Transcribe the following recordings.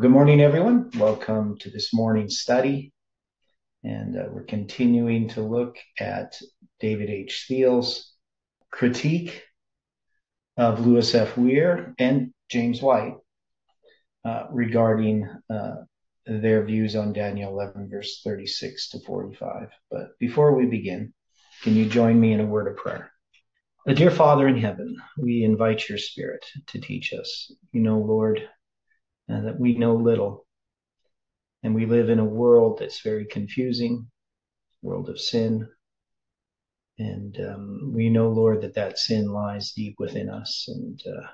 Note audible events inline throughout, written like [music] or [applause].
Good morning, everyone. Welcome to this morning's study. And uh, we're continuing to look at David H. Thiele's critique of Louis F. Were and James White uh, regarding uh, their views on Daniel 11, verse 36 to 45. But before we begin, can you join me in a word of prayer? Dear Father in heaven, we invite your Spirit to teach us. You know, Lord, and that we know little. And we live in a world that's very confusing, world of sin. And um, we know, Lord, that that sin lies deep within us. And uh,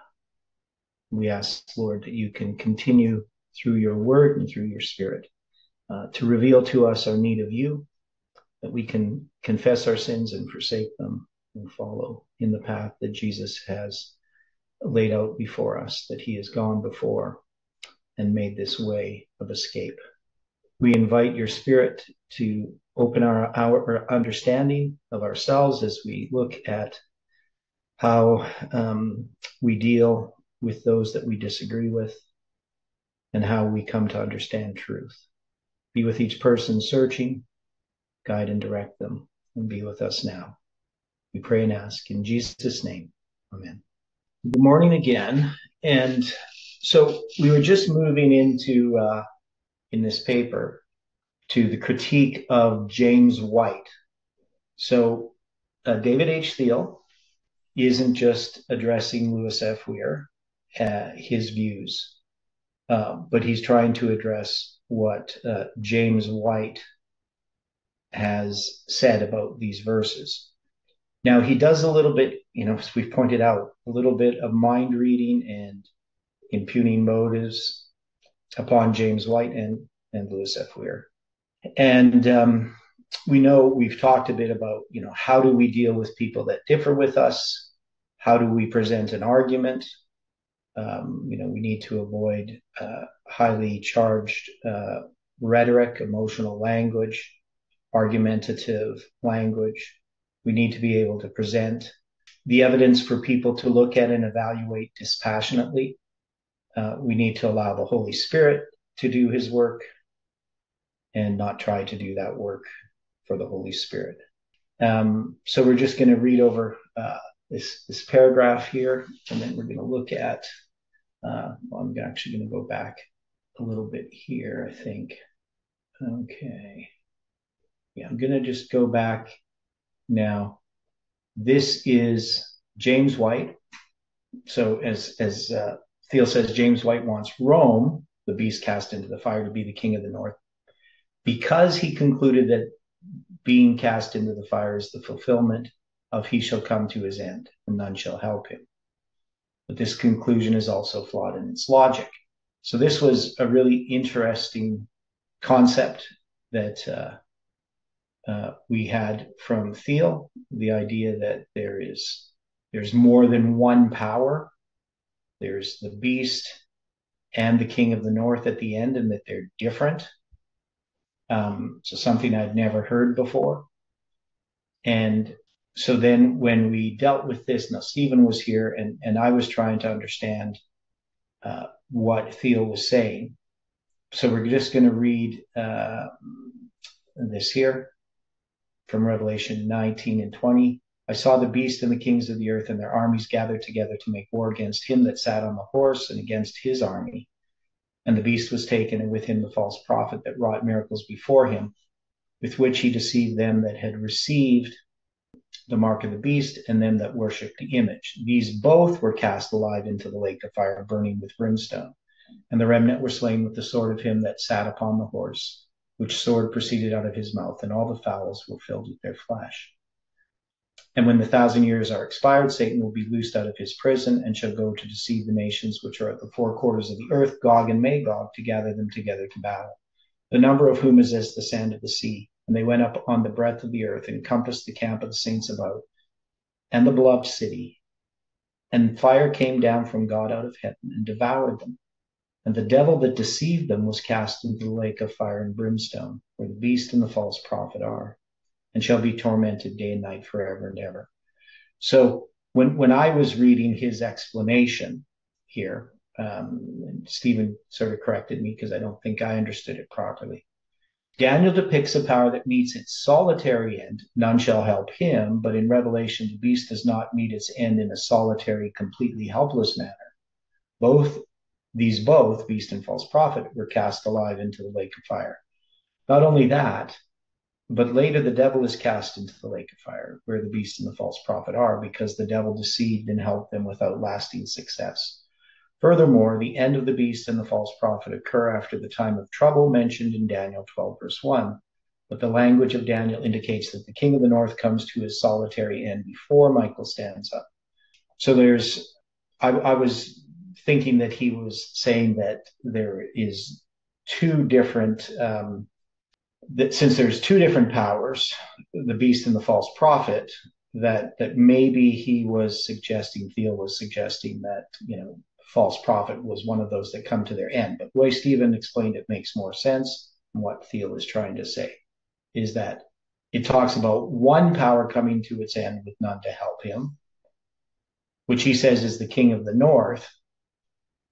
we ask, Lord, that you can continue through your word and through your spirit uh, to reveal to us our need of you, that we can confess our sins and forsake them and follow in the path that Jesus has laid out before us, that he has gone before and made this way of escape. We invite your spirit to open our, our understanding of ourselves as we look at how um, we deal with those that we disagree with and how we come to understand truth. Be with each person searching, guide and direct them, and be with us now. We pray and ask in Jesus' name. Amen. Good morning again. And so we were just moving into uh, in this paper to the critique of James White. So uh, David H. Thiele isn't just addressing Louis F. Were, uh, his views, uh, but he's trying to address what uh, James White has said about these verses. Now he does a little bit, you know, as we've pointed out, a little bit of mind reading and impugning motives upon James White and, and Louis F. Were. And um, we know we've talked a bit about, you know, how do we deal with people that differ with us? How do we present an argument? Um, you know, we need to avoid uh, highly charged uh, rhetoric, emotional language, argumentative language. We need to be able to present the evidence for people to look at and evaluate dispassionately uh, we need to allow the Holy Spirit to do his work and not try to do that work for the Holy Spirit. Um, so we're just going to read over uh, this, this paragraph here, and then we're going to look at, uh, well, I'm actually going to go back a little bit here, I think. Okay. Yeah, I'm going to just go back now. This is James White. So as, as uh, Thiele says James White wants Rome, the beast cast into the fire, to be the king of the north, because he concluded that being cast into the fire is the fulfillment of he shall come to his end, and none shall help him. But this conclusion is also flawed in its logic. So this was a really interesting concept that uh, uh, we had from Thiele, the idea that there is there's more than one power there's the beast and the king of the north at the end, and that they're different. Um, so something I'd never heard before. And so then when we dealt with this, now Stephen was here and, and I was trying to understand uh, what Thiele was saying. So we're just going to read uh, this here from Revelation 19 and 20. I saw the beast and the kings of the earth and their armies gathered together to make war against him that sat on the horse and against his army. And the beast was taken, and with him the false prophet that wrought miracles before him, with which he deceived them that had received the mark of the beast and them that worshipped the image. These both were cast alive into the lake of fire, burning with brimstone. And the remnant were slain with the sword of him that sat upon the horse, which sword proceeded out of his mouth, and all the fowls were filled with their flesh. And when the thousand years are expired, Satan will be loosed out of his prison and shall go to deceive the nations which are at the four quarters of the earth, Gog and Magog, to gather them together to battle. The number of whom is as the sand of the sea. And they went up on the breadth of the earth and compassed the camp of the saints about and the beloved city. And fire came down from God out of heaven and devoured them. And the devil that deceived them was cast into the lake of fire and brimstone, where the beast and the false prophet are and shall be tormented day and night forever and ever. So when when I was reading his explanation here, Um, Stephen sort of corrected me because I don't think I understood it properly. Daniel depicts a power that meets its solitary end. None shall help him, but in Revelation, the beast does not meet its end in a solitary, completely helpless manner. Both these both, beast and false prophet, were cast alive into the lake of fire. Not only that, but later the devil is cast into the lake of fire, where the beast and the false prophet are, because the devil deceived and helped them without lasting success. Furthermore, the end of the beast and the false prophet occur after the time of trouble mentioned in Daniel 12, verse 1. But the language of Daniel indicates that the king of the north comes to his solitary end before Michael stands up. So there's, I, I was thinking that he was saying that there is two different, um, that since there's two different powers, the beast and the false prophet, that that maybe he was suggesting, Thiele was suggesting that you know false prophet was one of those that come to their end. But the way Stephen explained it makes more sense. And what Thiele is trying to say is that it talks about one power coming to its end with none to help him, which he says is the king of the north.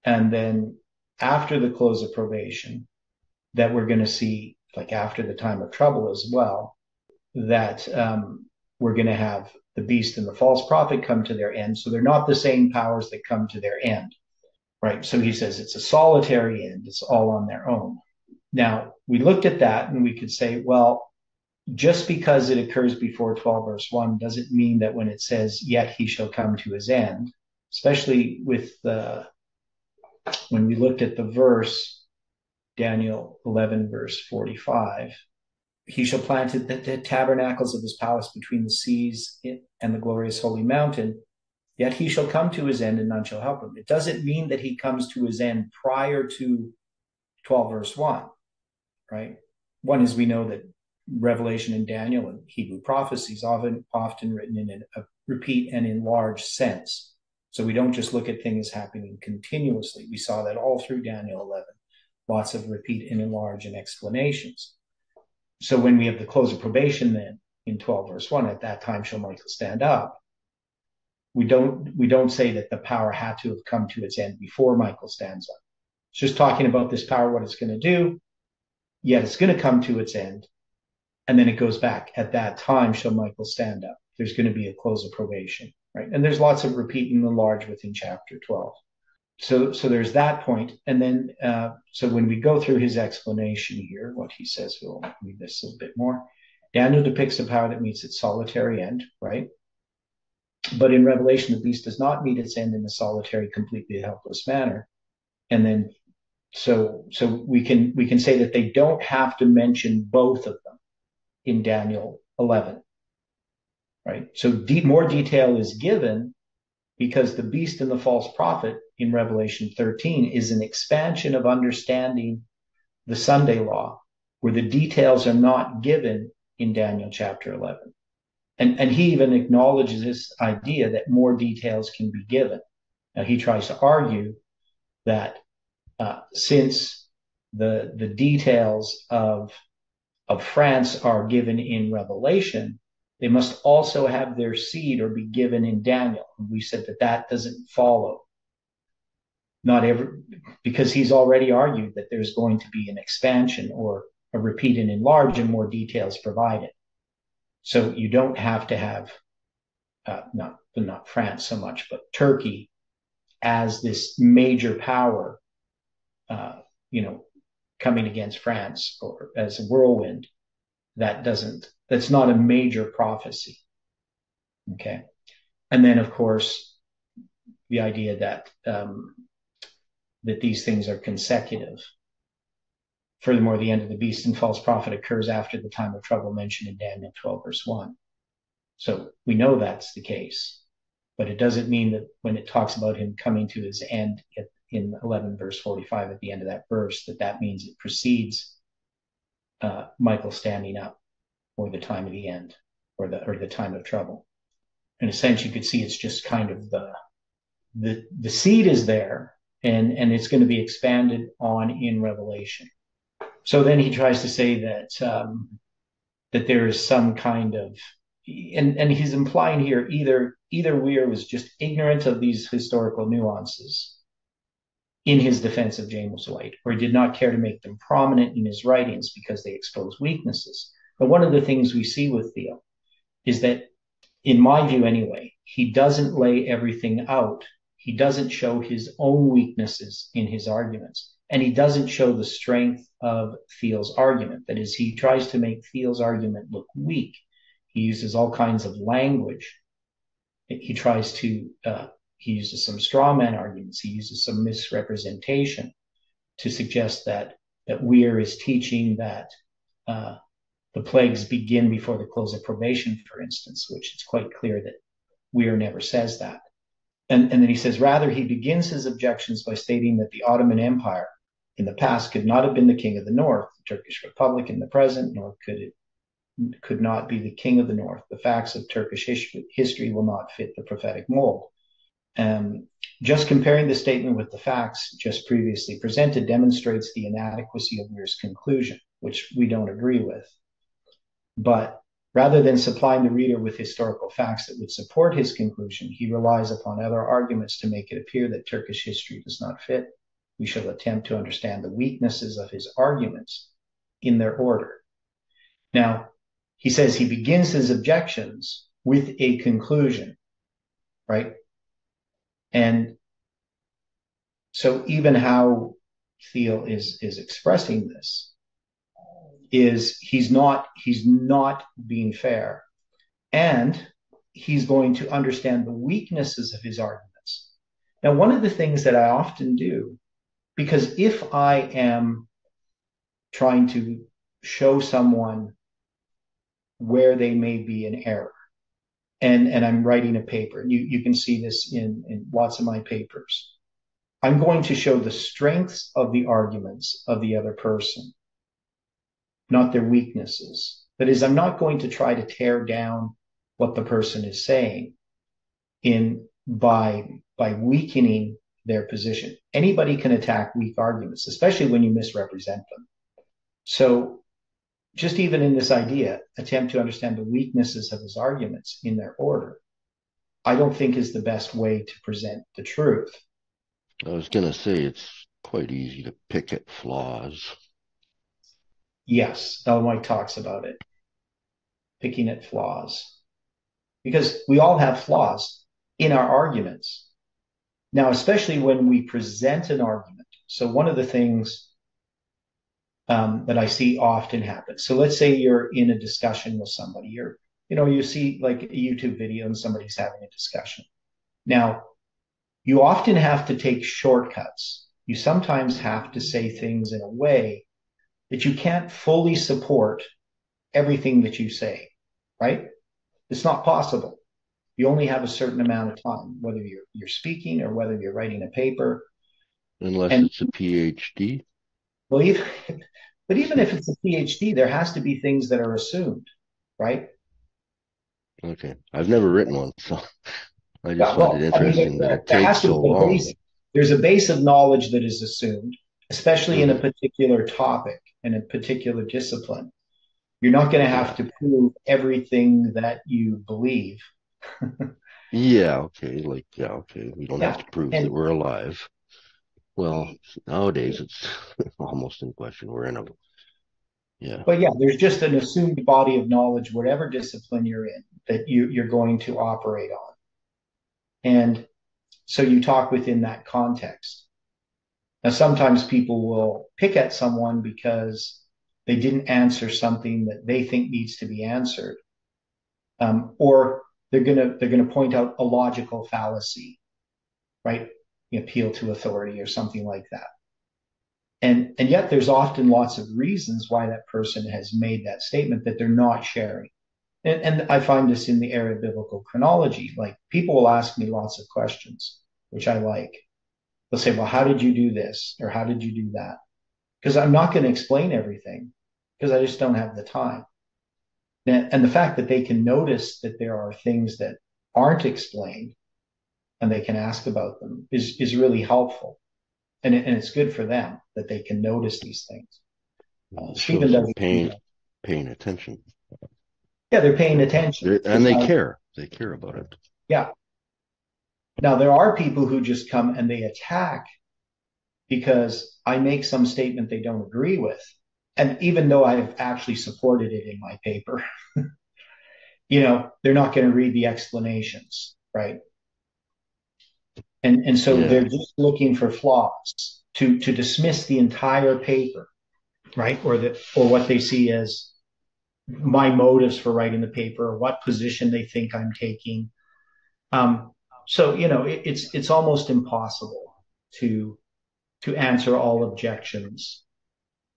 And then after the close of probation, that we're going to see, like after the time of trouble as well, that um, we're going to have the beast and the false prophet come to their end. So they're not the same powers that come to their end right? So he says it's a solitary end, it's all on their own. Now, we looked at that and we could say, well, just because it occurs before 12 verse 1 doesn't mean that when it says, yet he shall come to his end, especially with the, when we looked at the verse, Daniel 11 verse 45, he shall plant the, the tabernacles of his palace between the seas and the glorious holy mountain Yet he shall come to his end and none shall help him. It doesn't mean that he comes to his end prior to 12 verse 1, right? One is we know that Revelation and Daniel and Hebrew prophecies often often written in a repeat and enlarged sense. So we don't just look at things happening continuously. We saw that all through Daniel 11. Lots of repeat and enlarge and explanations. So when we have the close of probation then in 12 verse 1, at that time shall Michael stand up we don't we don't say that the power had to have come to its end before Michael stands up. It's just talking about this power, what it's going to do. Yet it's going to come to its end, and then it goes back. At that time, shall Michael stand up? There's going to be a close of probation, right? And there's lots of repeat and enlarge within chapter 12. So so there's that point, and then uh, so when we go through his explanation here, what he says, we'll read this a bit more. Daniel depicts a power that meets its solitary end, right? But in Revelation, the beast does not meet its end in a solitary, completely helpless manner. And then, so so we can we can say that they don't have to mention both of them in Daniel 11, right? So deep, more detail is given because the beast and the false prophet in Revelation 13 is an expansion of understanding the Sunday law, where the details are not given in Daniel chapter 11. And, and he even acknowledges this idea that more details can be given. Now, he tries to argue that uh, since the, the details of, of France are given in Revelation, they must also have their seed or be given in Daniel. And we said that that doesn't follow. Not every, because he's already argued that there's going to be an expansion or a repeat and enlarge and more details provided. So you don't have to have uh, not not France so much, but Turkey as this major power, uh, you know, coming against France or as a whirlwind. That doesn't. That's not a major prophecy. Okay, and then of course the idea that um, that these things are consecutive Furthermore, the end of the beast and false prophet occurs after the time of trouble mentioned in Daniel 12, verse 1. So we know that's the case, but it doesn't mean that when it talks about him coming to his end in 11, verse 45, at the end of that verse, that that means it precedes uh, Michael standing up or the time of the end or the, or the time of trouble. In a sense, you could see it's just kind of the, the, the seed is there and, and it's going to be expanded on in Revelation. So then he tries to say that um, that there is some kind of and, and he's implying here either either Were was just ignorant of these historical nuances, in his defense of James White, or he did not care to make them prominent in his writings because they expose weaknesses. But one of the things we see with Thiele is that, in my view anyway, he doesn't lay everything out. He doesn't show his own weaknesses in his arguments. And he doesn't show the strength of Thiele's argument. That is, he tries to make Thiele's argument look weak. He uses all kinds of language. He tries to uh, he uses some straw man arguments. He uses some misrepresentation to suggest that that Were is teaching that uh, the plagues begin before the close of probation, for instance, which it's quite clear that Were never says that. And, and then he says, rather, he begins his objections by stating that the Ottoman Empire in the past could not have been the king of the North, the Turkish Republic in the present, nor could it could not be the king of the North. The facts of Turkish history will not fit the prophetic mold. Um, just comparing the statement with the facts just previously presented demonstrates the inadequacy of Were's conclusion, which we don't agree with. But rather than supplying the reader with historical facts that would support his conclusion, he relies upon other arguments to make it appear that Turkish history does not fit. We shall attempt to understand the weaknesses of his arguments in their order. Now, he says he begins his objections with a conclusion, right? And so even how Thiele is is expressing this is he's not he's not being fair and he's going to understand the weaknesses of his arguments now one of the things that i often do because if i am trying to show someone where they may be in error and and I'm writing a paper. You you can see this in in lots of my papers. I'm going to show the strengths of the arguments of the other person, not their weaknesses. That is, I'm not going to try to tear down what the person is saying in by by weakening their position. Anybody can attack weak arguments, especially when you misrepresent them. So just even in this idea, attempt to understand the weaknesses of his arguments in their order, I don't think is the best way to present the truth. I was going to say it's quite easy to pick at flaws. Yes, White talks about it, picking at flaws, because we all have flaws in our arguments. Now, especially when we present an argument. So, one of the things um, that I see often happen. So let's say you're in a discussion with somebody, you're, you know, you see like a YouTube video and somebody's having a discussion. Now, you often have to take shortcuts. You sometimes have to say things in a way that you can't fully support everything that you say, right? It's not possible. You only have a certain amount of time, whether you're you're speaking or whether you're writing a paper. Unless and, it's a PhD. Well, even, [laughs] but even if it's a PhD, there has to be things that are assumed, right? Okay, I've never written one, so [laughs] I just yeah, well, find it interesting I mean, that it takes so long. Base, there's a base of knowledge that is assumed, especially mm-hmm. in a particular topic in a particular discipline. You're not going to have to prove everything that you believe. [laughs] yeah. Okay. Like yeah. Okay. We don't yeah. have to prove and, that we're alive. Well, nowadays it's [laughs] almost in question. We're in a yeah. But yeah, there's just an assumed body of knowledge, whatever discipline you're in, that you, you're going to operate on. And so you talk within that context. Now, sometimes people will pick at someone because they didn't answer something that they think needs to be answered, um, or they're gonna they're gonna point out a logical fallacy, right? appeal to authority or something like that. And, and yet there's often lots of reasons why that person has made that statement that they're not sharing. And, and I find this in the area of biblical chronology. Like people will ask me lots of questions, which I like. They'll say, well, how did you do this? Or how did you do that? Because I'm not going to explain everything because I just don't have the time. And, and the fact that they can notice that there are things that aren't explained and they can ask about them is, is really helpful. And, it, and it's good for them that they can notice these things. Uh, Stephen paying, paying attention. Yeah, they're paying attention. They're, and they care. They care about it. Yeah. Now, there are people who just come and they attack because I make some statement they don't agree with. And even though I've actually supported it in my paper, [laughs] you know, they're not going to read the explanations, right? And and so yeah. they're just looking for flaws to to dismiss the entire paper, right? Or that or what they see as my motives for writing the paper, or what position they think I'm taking. Um, so you know, it, it's it's almost impossible to to answer all objections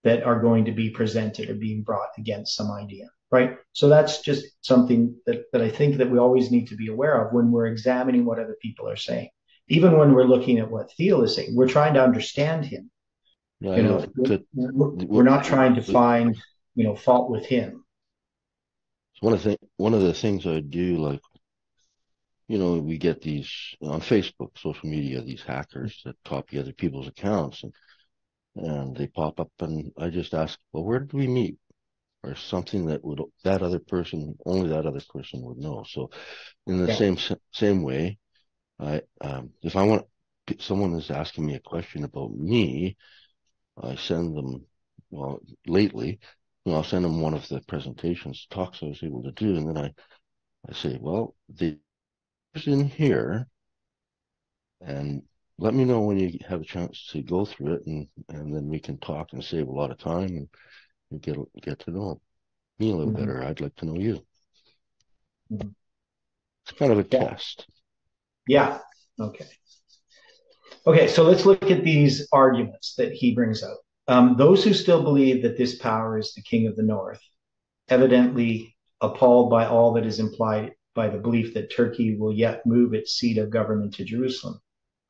that are going to be presented or being brought against some idea right? So that's just something that, that i think that we always need to be aware of when we're examining what other people are saying. Even when we're looking at what Thiele is saying we're trying to understand him. You know, know we're, we're, not trying to find you know fault with him. One of the one of the things i do like you know, we get these on Facebook, social media, these hackers that copy other people's accounts and and they pop up and I just ask, well, where did we meet? Or something that would that other person only that other person would know. So, in the yeah. same same way, I um, if I want someone is asking me a question about me, I send them well lately. You know, I'll send them one of the presentations talks I was able to do, and then I I say, well, the in here and let me know when you have a chance to go through it and, and then we can talk and save a lot of time and, get get to know me a little mm-hmm. better. I'd like to know you. Mm-hmm. It's kind of a yeah. test. Yeah. Okay. Okay, so let's look at these arguments that he brings out. Um, those who still believe that this power is the king of the north, evidently appalled by all that is implied by the belief that Turkey will yet move its seat of government to Jerusalem,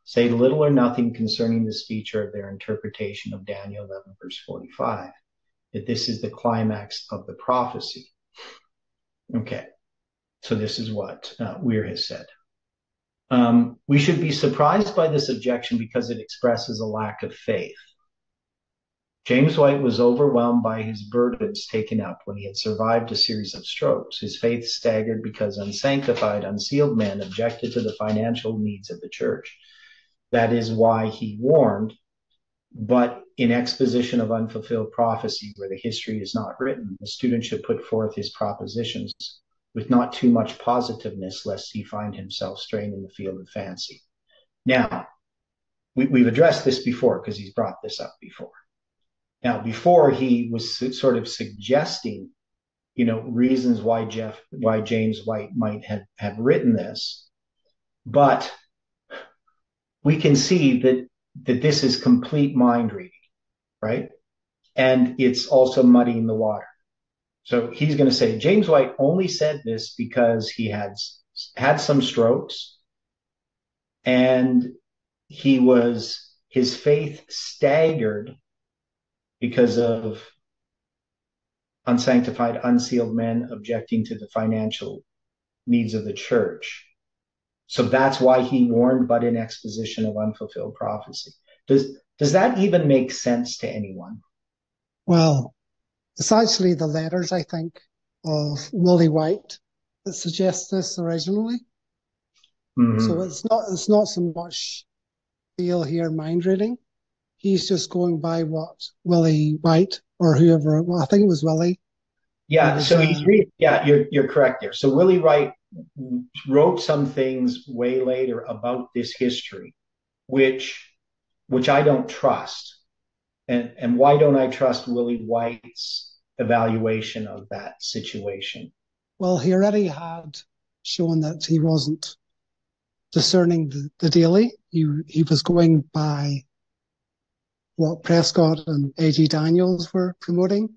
say little or nothing concerning this feature of their interpretation of Daniel 11, verse 45, that this is the climax of the prophecy. Okay, so this is what uh, Were has said. Um, we should be surprised by this objection because it expresses a lack of faith. James White was overwhelmed by his burdens taken up when he had survived a series of strokes. His faith staggered because unsanctified, unsealed men objected to the financial needs of the church. That is why he warned, but in exposition of unfulfilled prophecy, where the history is not written, the student should put forth his propositions with not too much positiveness, lest he find himself straying in the field of fancy. Now, we, have addressed this before because he's brought this up before. Now, before he was sort of suggesting, you know, reasons why Jeff, why James White might have, have written this, but we can see that that this is complete mind reading, right? And it's also muddying the water. So he's going to say James White only said this because he had had some strokes and he was his faith staggered because of unsanctified, unsealed men objecting to the financial needs of the church. So that's why he warned, but in exposition of unfulfilled prophecy. Does does that even make sense to anyone? Well, it's actually the letters, I think, of Willie White that suggest this originally. Mm-hmm. So it's not it's not so much Thiele here mind reading he's just going by what Willie White or whoever. Well, I think it was Willie. Yeah, was, so he's uh, yeah, you're you're correct there. So Willie White wrote some things way later about this history, which which I don't trust. And and why don't I trust Willie White's evaluation of that situation? Well, he already had shown that he wasn't discerning the, the daily. He he was going by what Prescott and A.G. Daniells were promoting.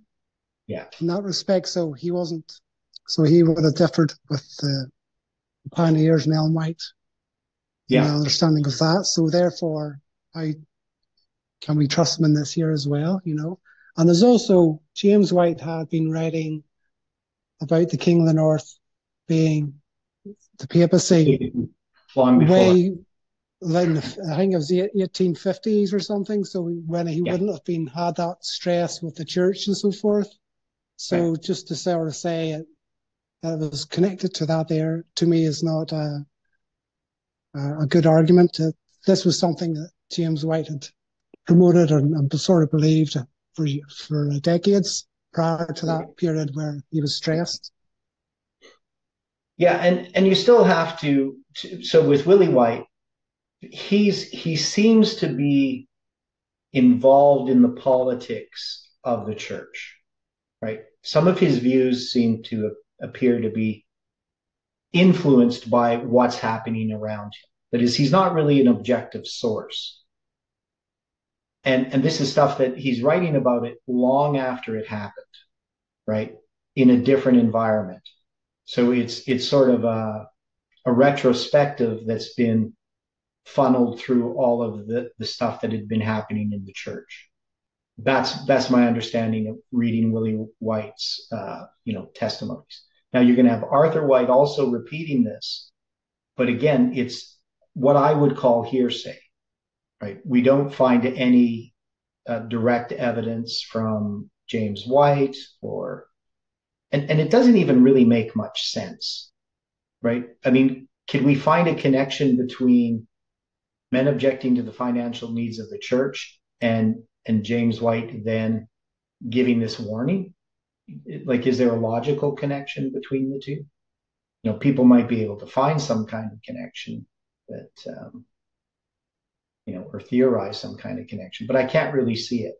Yeah. In that respect, so he wasn't, so he would have differed with the pioneers and Ellen White. Yeah. understanding of that. So therefore, I can we trust him in this year as well, you know? And there's also James White had been writing about the King of the North being the papacy long way then I think it was the 1850s or something. So when he yeah. wouldn't have been had that stress with the church and so forth. So right. just to sort of say it, that it was connected to that there to me is not a, a good argument. Uh, this was something that James White had promoted and, and sort of believed for for decades prior to that period where he was stressed. Yeah, and and you still have to, to so with Willie White, he's he seems to be involved in the politics of the church, right? Some of his views seem to appear to be influenced by what's happening around him. That is, he's not really an objective source. And, and this is stuff that he's writing about it long after it happened, right? In a different environment. So it's, it's sort of a, a retrospective that's been funneled through all of the, the stuff that had been happening in the church. That's that's my understanding of reading Willie White's uh, you know testimonies. Now you're going to have Arthur White also repeating this, but again, it's what I would call hearsay. Right? We don't find any uh, direct evidence from James White or and, and it doesn't even really make much sense. Right? I mean, can we find a connection between men objecting to the financial needs of the church and and James White then giving this warning? Like, is there a logical connection between the two? You know, people might be able to find some kind of connection that, um, you know, or theorize some kind of connection, but I can't really see it.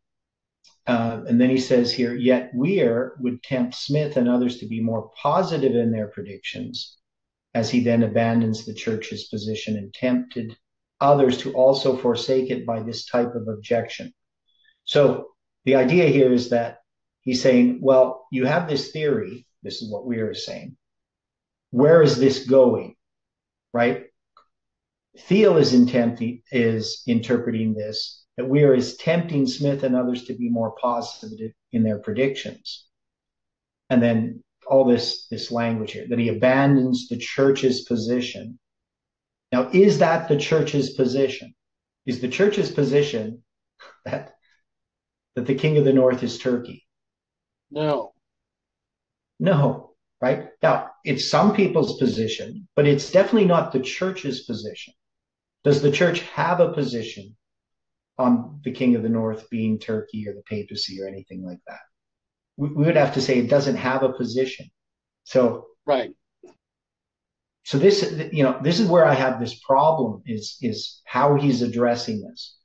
Uh, and then he says here, yet Were would tempt Smith and others to be more positive in their predictions, as he then abandons the church's position and tempted others to also forsake it by this type of objection. So the idea here is that he's saying, well, you have this theory. This is what we are saying. Where is this going? Right? Thiele is, intempting, is interpreting this that Were is tempting Smith and others to be more positive in their predictions. And then all this, this language here that he abandons the church's position now, is that the church's position? Is the church's position that that the king of the north is Turkey? No. No, right? Now, it's some people's position, but it's definitely not the church's position. Does the church have a position on the king of the north being Turkey or the papacy or anything like that? We, we would have to say it doesn't have a position. So, right so this you know this is where i have this problem is is how he's addressing this.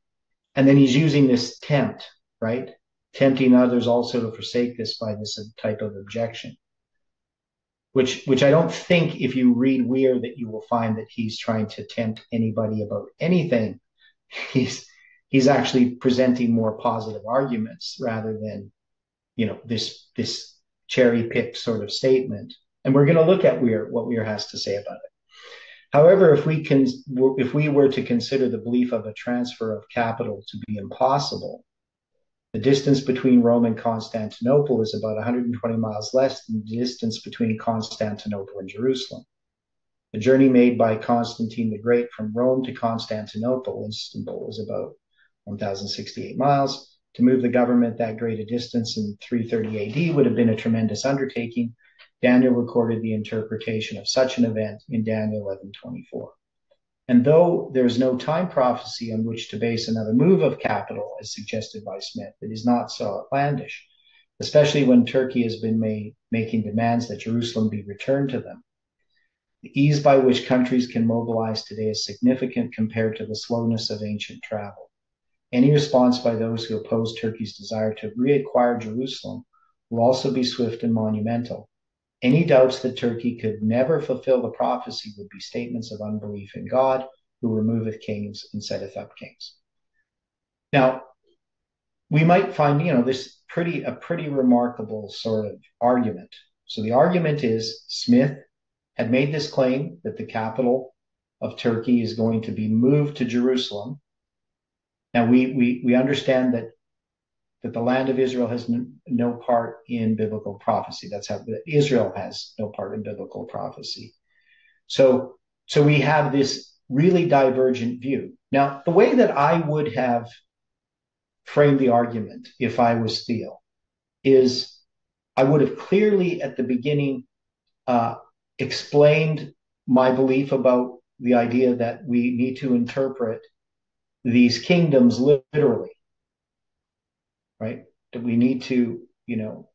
And then he's using this tempt right? Tempting others also to forsake this by this type of objection. Which which i don't think if you read Were that you will find that he's trying to tempt anybody about anything. He's he's actually presenting more positive arguments rather than you know this this cherry pick sort of statement and we're going to look at Were, what Were has to say about it. However, if we can, if we were to consider the belief of a transfer of capital to be impossible, the distance between Rome and Constantinople is about 120 miles less than the distance between Constantinople and Jerusalem. The journey made by Constantine the Great from Rome to Constantinople, Istanbul, was about 1,068 miles. To move the government that great a distance in 330 AD would have been a tremendous undertaking, Daniel recorded the interpretation of such an event in Daniel 11:24. And though there is no time prophecy on which to base another move of capital, as suggested by Smith, it is not so outlandish, especially when Turkey has been made, making demands that Jerusalem be returned to them. The ease by which countries can mobilize today is significant compared to the slowness of ancient travel. Any response by those who oppose Turkey's desire to reacquire Jerusalem will also be swift and monumental, any doubts that Turkey could never fulfill the prophecy would be statements of unbelief in God, who removeth kings and setteth up kings. Now, we might find, you know, this pretty a pretty remarkable sort of argument. So the argument is Smith had made this claim that the capital of Turkey is going to be moved to Jerusalem. Now we we we understand that that the land of Israel has no part in biblical prophecy. That's how Israel has no part in biblical prophecy. So, so we have this really divergent view. Now, the way that I would have framed the argument if I was Theo is I would have clearly at the beginning uh, explained my belief about the idea that we need to interpret these kingdoms literally right? That we need to, you know,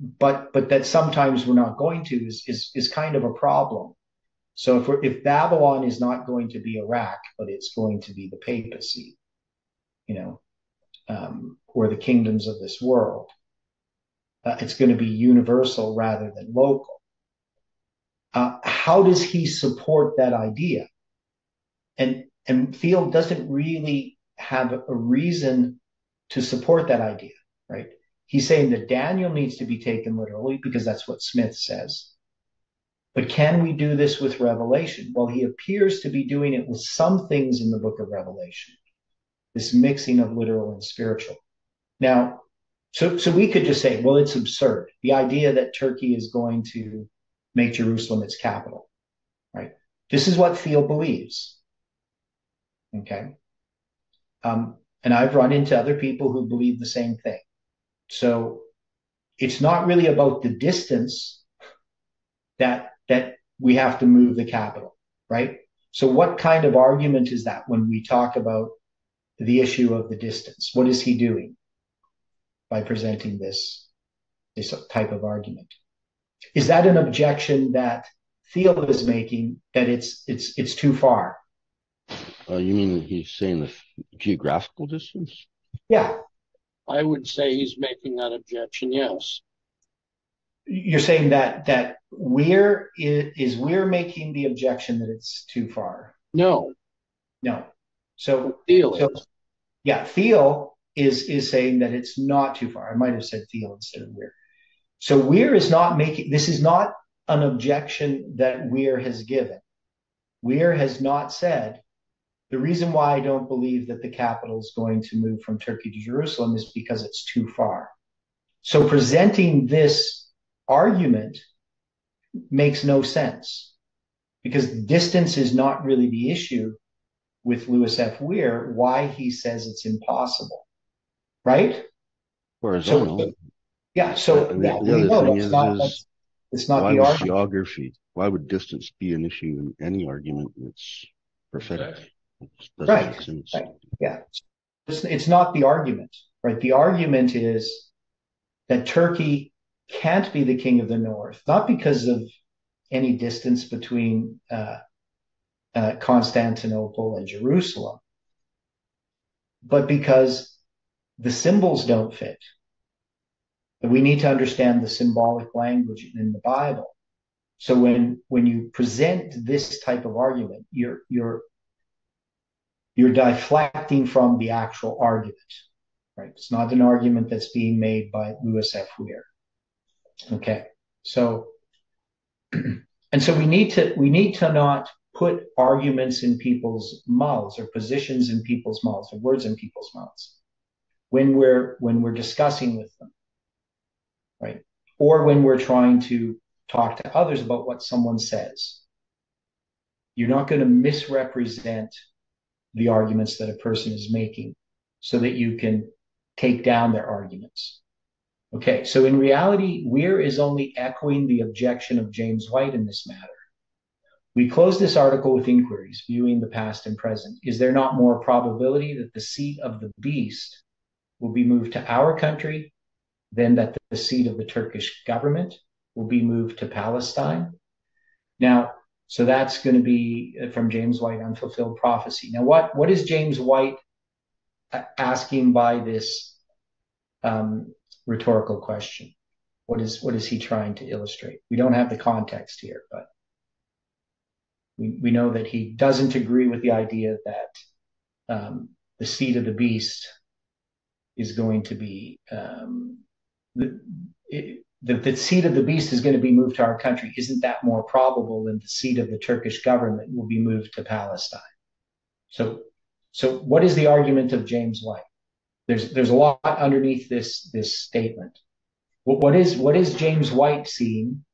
but but that sometimes we're not going to is is is kind of a problem. So if we're, if Babylon is not going to be Iraq, but it's going to be the papacy, you know, um, or the kingdoms of this world, uh, it's going to be universal rather than local. Uh, how does he support that idea? And and Thiele doesn't really have a reason to support that idea, right? He's saying that Daniel needs to be taken literally because that's what Smith says. But can we do this with Revelation? Well, he appears to be doing it with some things in the book of Revelation, this mixing of literal and spiritual. Now, so, so we could just say, well, it's absurd. The idea that Turkey is going to make Jerusalem its capital, right? This is what Thiele believes. Okay. Um, and I've run into other people who believe the same thing. So it's not really about the distance that that we have to move the capital, right? So what kind of argument is that when we talk about the issue of the distance? What is he doing by presenting this this type of argument? Is that an objection that Thiele is making that it's it's it's too far? Uh, you mean he's saying the geographical distance? Yeah, I would say he's making that objection, yes. You're saying that that we're is, is we're making the objection that it's too far. No. No. So Thiele so, yeah, Thiele is is saying that it's not too far. I might have said Thiele instead of Were. So Were is not making this is not an objection that Were has given. Were has not said the reason why I don't believe that the capital is going to move from Turkey to Jerusalem is because it's too far. So presenting this argument makes no sense because distance is not really the issue with Louis F. Were, why he says it's impossible. Right? Horizontal. yeah, so And the, yeah, the other know thing that's is, not, is it's not why the would argument. geography, why would distance be an issue in any argument that's prophetic? It just doesn't Right, right. Yeah. It's, it's not the argument, right? The argument is that Turkey can't be the king of the north, not because of any distance between uh, uh, Constantinople and Jerusalem, but because the symbols don't fit. We need to understand the symbolic language in the Bible. So when when you present this type of argument, you're you're you're deflecting from the actual argument, right? It's not an argument that's being made by Louis F. Were. Okay, so [clears throat] and so we need to we need to not put arguments in people's mouths or positions in people's mouths or words in people's mouths when we're when we're discussing with them, right? Or when we're trying to talk to others about what someone says. You're not going to misrepresent the arguments that a person is making so that you can take down their arguments. Okay, so in reality, Were is only echoing the objection of James White in this matter. We close this article with inquiries viewing the past and present. Is there not more probability that the seat of the beast will be moved to our country than that the seat of the Turkish government will be moved to Palestine? Now, so that's going to be uh, from James White, Unfulfilled Prophecy. Now, what, what is James White asking by this um, rhetorical question? What is, what is he trying to illustrate? We don't have the context here, but we, we know that he doesn't agree with the idea that um, the seat of the beast is going to be um, it, the, the seat of the beast is going to be moved to our country. Isn't that more probable than the seat of the Turkish government will be moved to Palestine? So, so what is the argument of James White? There's there's a lot underneath this this statement. What, what is what is James White seeing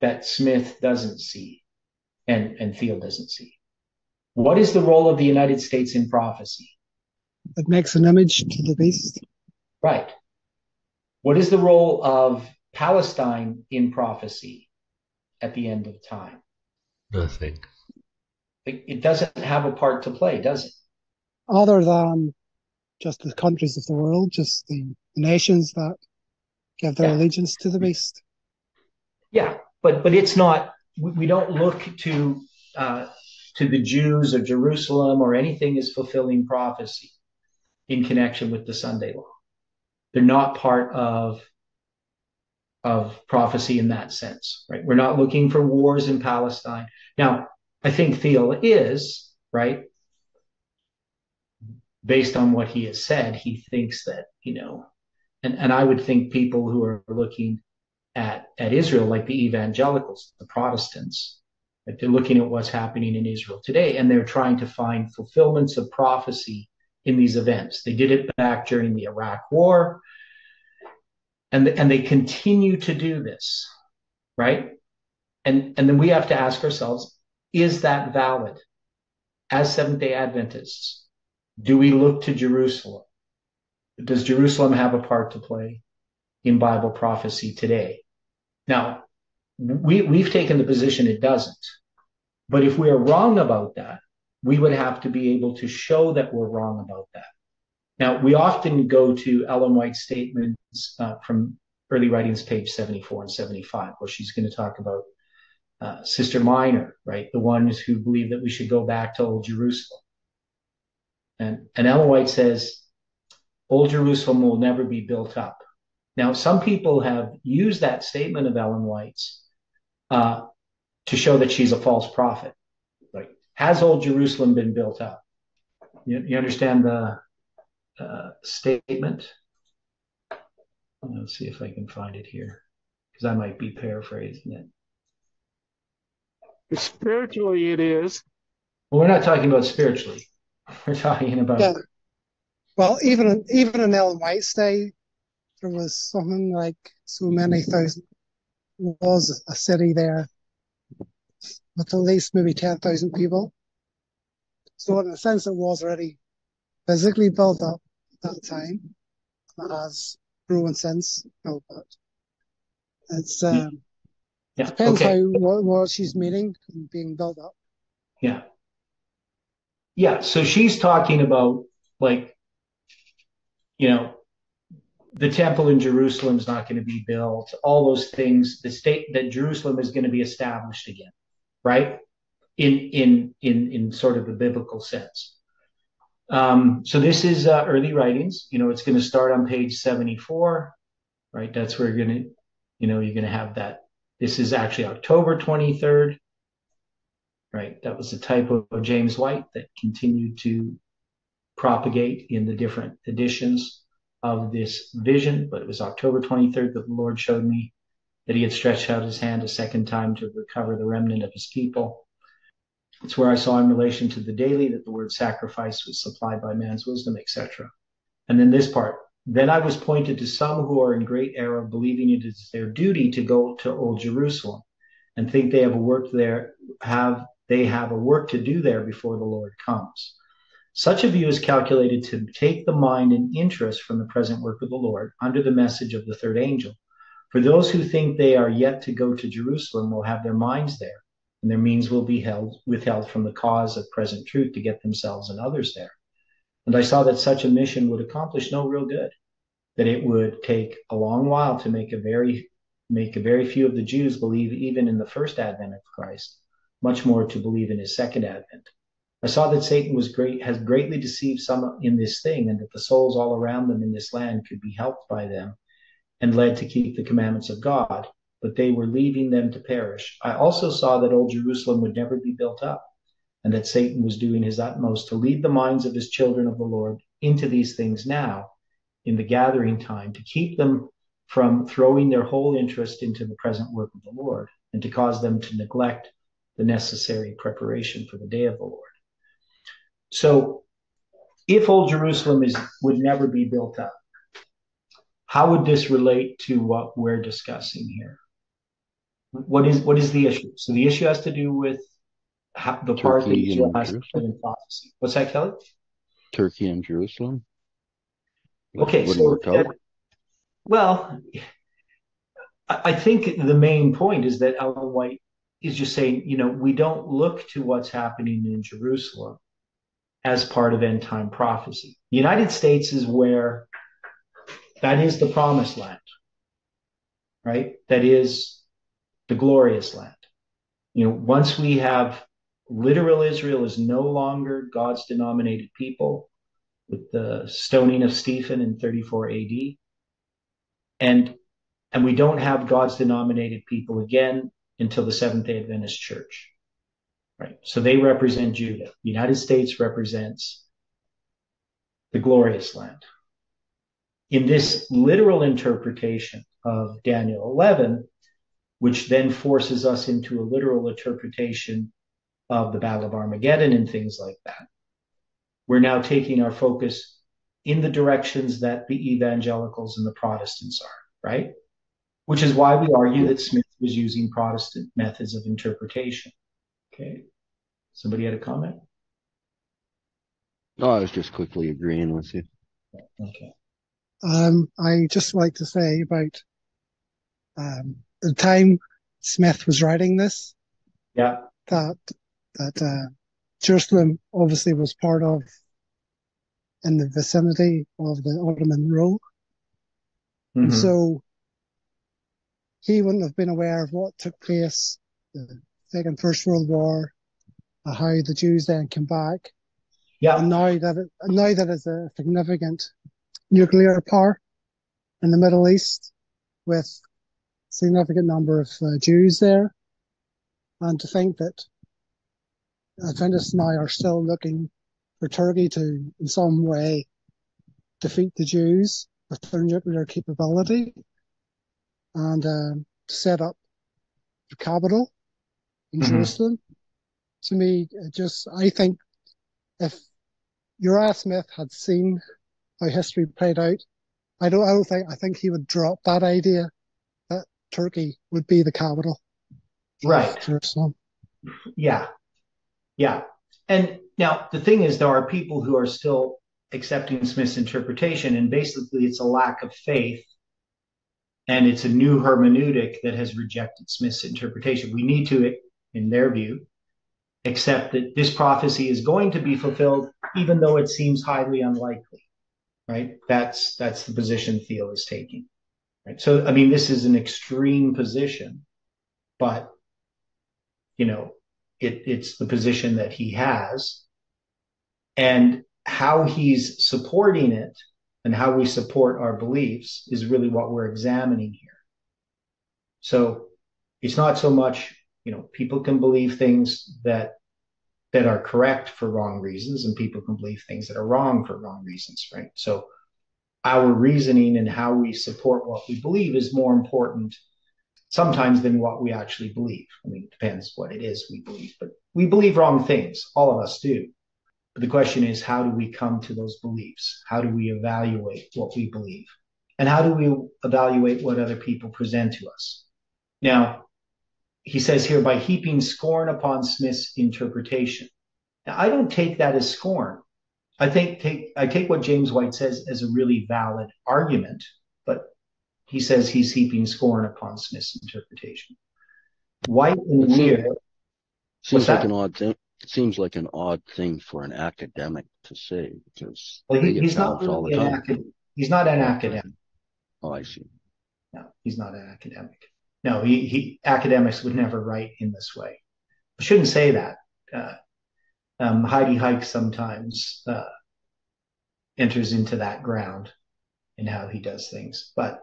that Smith doesn't see, and and Thiele doesn't see? What is the role of the United States in prophecy? It makes an image to the beast. Right. What is the role of Palestine in prophecy at the end of time? Nothing. It, it doesn't have a part to play, does it? Other than just the countries of the world, just the nations that give their yeah. allegiance to the beast. Yeah, but but it's not. We, we don't look to uh, to the Jews or Jerusalem or anything as fulfilling prophecy in connection with the Sunday law. They're not part of of prophecy in that sense, right? We're not looking for wars in Palestine. Now, I think Thiele is, right? Based on what he has said, he thinks that, you know, and, and I would think people who are looking at, at Israel, like the evangelicals, the Protestants, like they're looking at what's happening in Israel today, and they're trying to find fulfillments of prophecy in these events. They did it back during the Iraq War. And and they continue to do this right? And and then we have to ask ourselves is that valid? As seventh day adventists do we look to jerusalem? Does jerusalem have a part to play in bible prophecy today? Now we we've taken the position it doesn't. But if we are wrong about that we would have to be able to show that we're wrong about that now, we often go to Ellen White's statements uh, from early writings, page 74 and 75, where she's going to talk about uh, Sister Minor, right? The ones who believe that we should go back to Old Jerusalem. And, and Ellen White says, Old Jerusalem will never be built up. Now, some people have used that statement of Ellen White's uh, to show that she's a false prophet. Like, has Old Jerusalem been built up? You, you understand the uh, statement. Let's see if I can find it here because I might be paraphrasing it. Spiritually, it is. Well, we're not talking about spiritually. [laughs] We're talking about. Yeah. Well, even even in Ellen White's day, there was something like so many thousand. Was a city there with at least maybe ten thousand people. So in a sense, it was already physically built up at that time. It has grown since. No, but it's um, yeah. depends okay. how what, what she's meaning and being built up. Yeah. Yeah. So she's talking about like, you know, the temple in Jerusalem is not going to be built. All those things. The state that Jerusalem is going to be established again, right? In in in in sort of the biblical sense. Um, so this is uh, early writings. You know, it's going to start on page 74, right? That's where you're going to, you know, you're going to have that. This is actually October 23rd, right? That was a typo of James White that continued to propagate in the different editions of this vision. But it was October 23rd that the Lord showed me that he had stretched out his hand a second time to recover the remnant of his people it's where I saw in relation to the daily that the word sacrifice was supplied by man's wisdom, etc. And then this part. Then I was pointed to some who are in great error, believing it is their duty to go to Old Jerusalem and think they have a work there, have they have a work to do there before the Lord comes. Such a view is calculated to take the mind and interest from the present work of the Lord under the message of the third angel. For those who think they are yet to go to Jerusalem will have their minds there and their means will be held, withheld from the cause of present truth to get themselves and others there. And I saw that such a mission would accomplish no real good, that it would take a long while to make a very make a very few of the Jews believe even in the first advent of Christ, much more to believe in his second advent. I saw that Satan was great has greatly deceived some in this thing, and that the souls all around them in this land could be helped by them and led to keep the commandments of God but they were leaving them to perish. I also saw that old Jerusalem would never be built up, and that Satan was doing his utmost to lead the minds of his children of the Lord into these things now, in the gathering time, to keep them from throwing their whole interest into the present work of the Lord, and to cause them to neglect the necessary preparation for the day of the Lord. So, if old Jerusalem is would never be built up, how would this relate to what we're discussing here? what is what is the issue? So the issue has to do with how, the Turkey part that Israel has in prophecy. What's that, Kelly? Turkey and Jerusalem. Okay, so that, well, I think the main point is that Ellen White is just saying, you know, we don't look to what's happening in Jerusalem as part of end time prophecy. The United States is where that is the promised land, right? That is the glorious land. You know, once we have literal Israel is no longer God's denominated people with the stoning of Stephen in 34 AD. And and we don't have God's denominated people again until the Seventh day Adventist Church. Right. So they represent Judah. The United States represents the glorious land. In this literal interpretation of Daniel 11, which then forces us into a literal interpretation of the Battle of Armageddon and things like that, we're now taking our focus in the directions that the evangelicals and the Protestants are, right? Which is why we argue that Smith was using Protestant methods of interpretation. Okay. Somebody had a comment? No, I was just quickly agreeing with you. Okay. Um, I just like to say about um, the time Smith was writing this. Yeah. That that uh, Jerusalem obviously was part of in the vicinity of the Ottoman rule. Mm-hmm. So he wouldn't have been aware of what took place, the Second First World War, how the Jews then came back. Yeah. And now that it, now that it's a significant nuclear power in the Middle East with significant number of uh, Jews there. And to think that Adventists I are still looking for Turkey to, in some way, defeat the Jews with their nuclear capability and uh, set up the capital in mm-hmm. Jerusalem. To me, just I think if Uriah Smith had seen how history played out, I don't, I don't think, I think he would drop that idea that Turkey would be the capital. Right. Jerusalem. Yeah. Yeah. And now the thing is, there are people who are still accepting Smith's interpretation, and basically it's a lack of faith and it's a new hermeneutic that has rejected Smith's interpretation. We need to, in their view, accept that this prophecy is going to be fulfilled, even though it seems highly unlikely. Right? That's that's the position Thiele is taking. Right. So I mean, this is an extreme position, but you know, it, it's the position that he has, and how he's supporting it and how we support our beliefs is really what we're examining here. So it's not so much, you know, people can believe things that that are correct for wrong reasons and people can believe things that are wrong for wrong reasons, right? So our reasoning and how we support what we believe is more important sometimes than what we actually believe. I mean, it depends what it is we believe, but we believe wrong things. All of us do. But the question is, how do we come to those beliefs? How do we evaluate what we believe? And how do we evaluate what other people present to us? Now, he says here, by heaping scorn upon Smith's interpretation. Now, I don't take that as scorn. I think take I take what James White says as a really valid argument, but he says he's heaping scorn upon Smith's interpretation. White and Were. Seems like that? an odd thing. Seems like an odd thing for an academic to say because well, he, he's not really an acad- he's not an academic. Oh, I see. No, he's not an academic. No, he, he academics would never write in this way. I shouldn't say that. Uh, um, Heidi Hike sometimes uh, enters into that ground in how he does things, but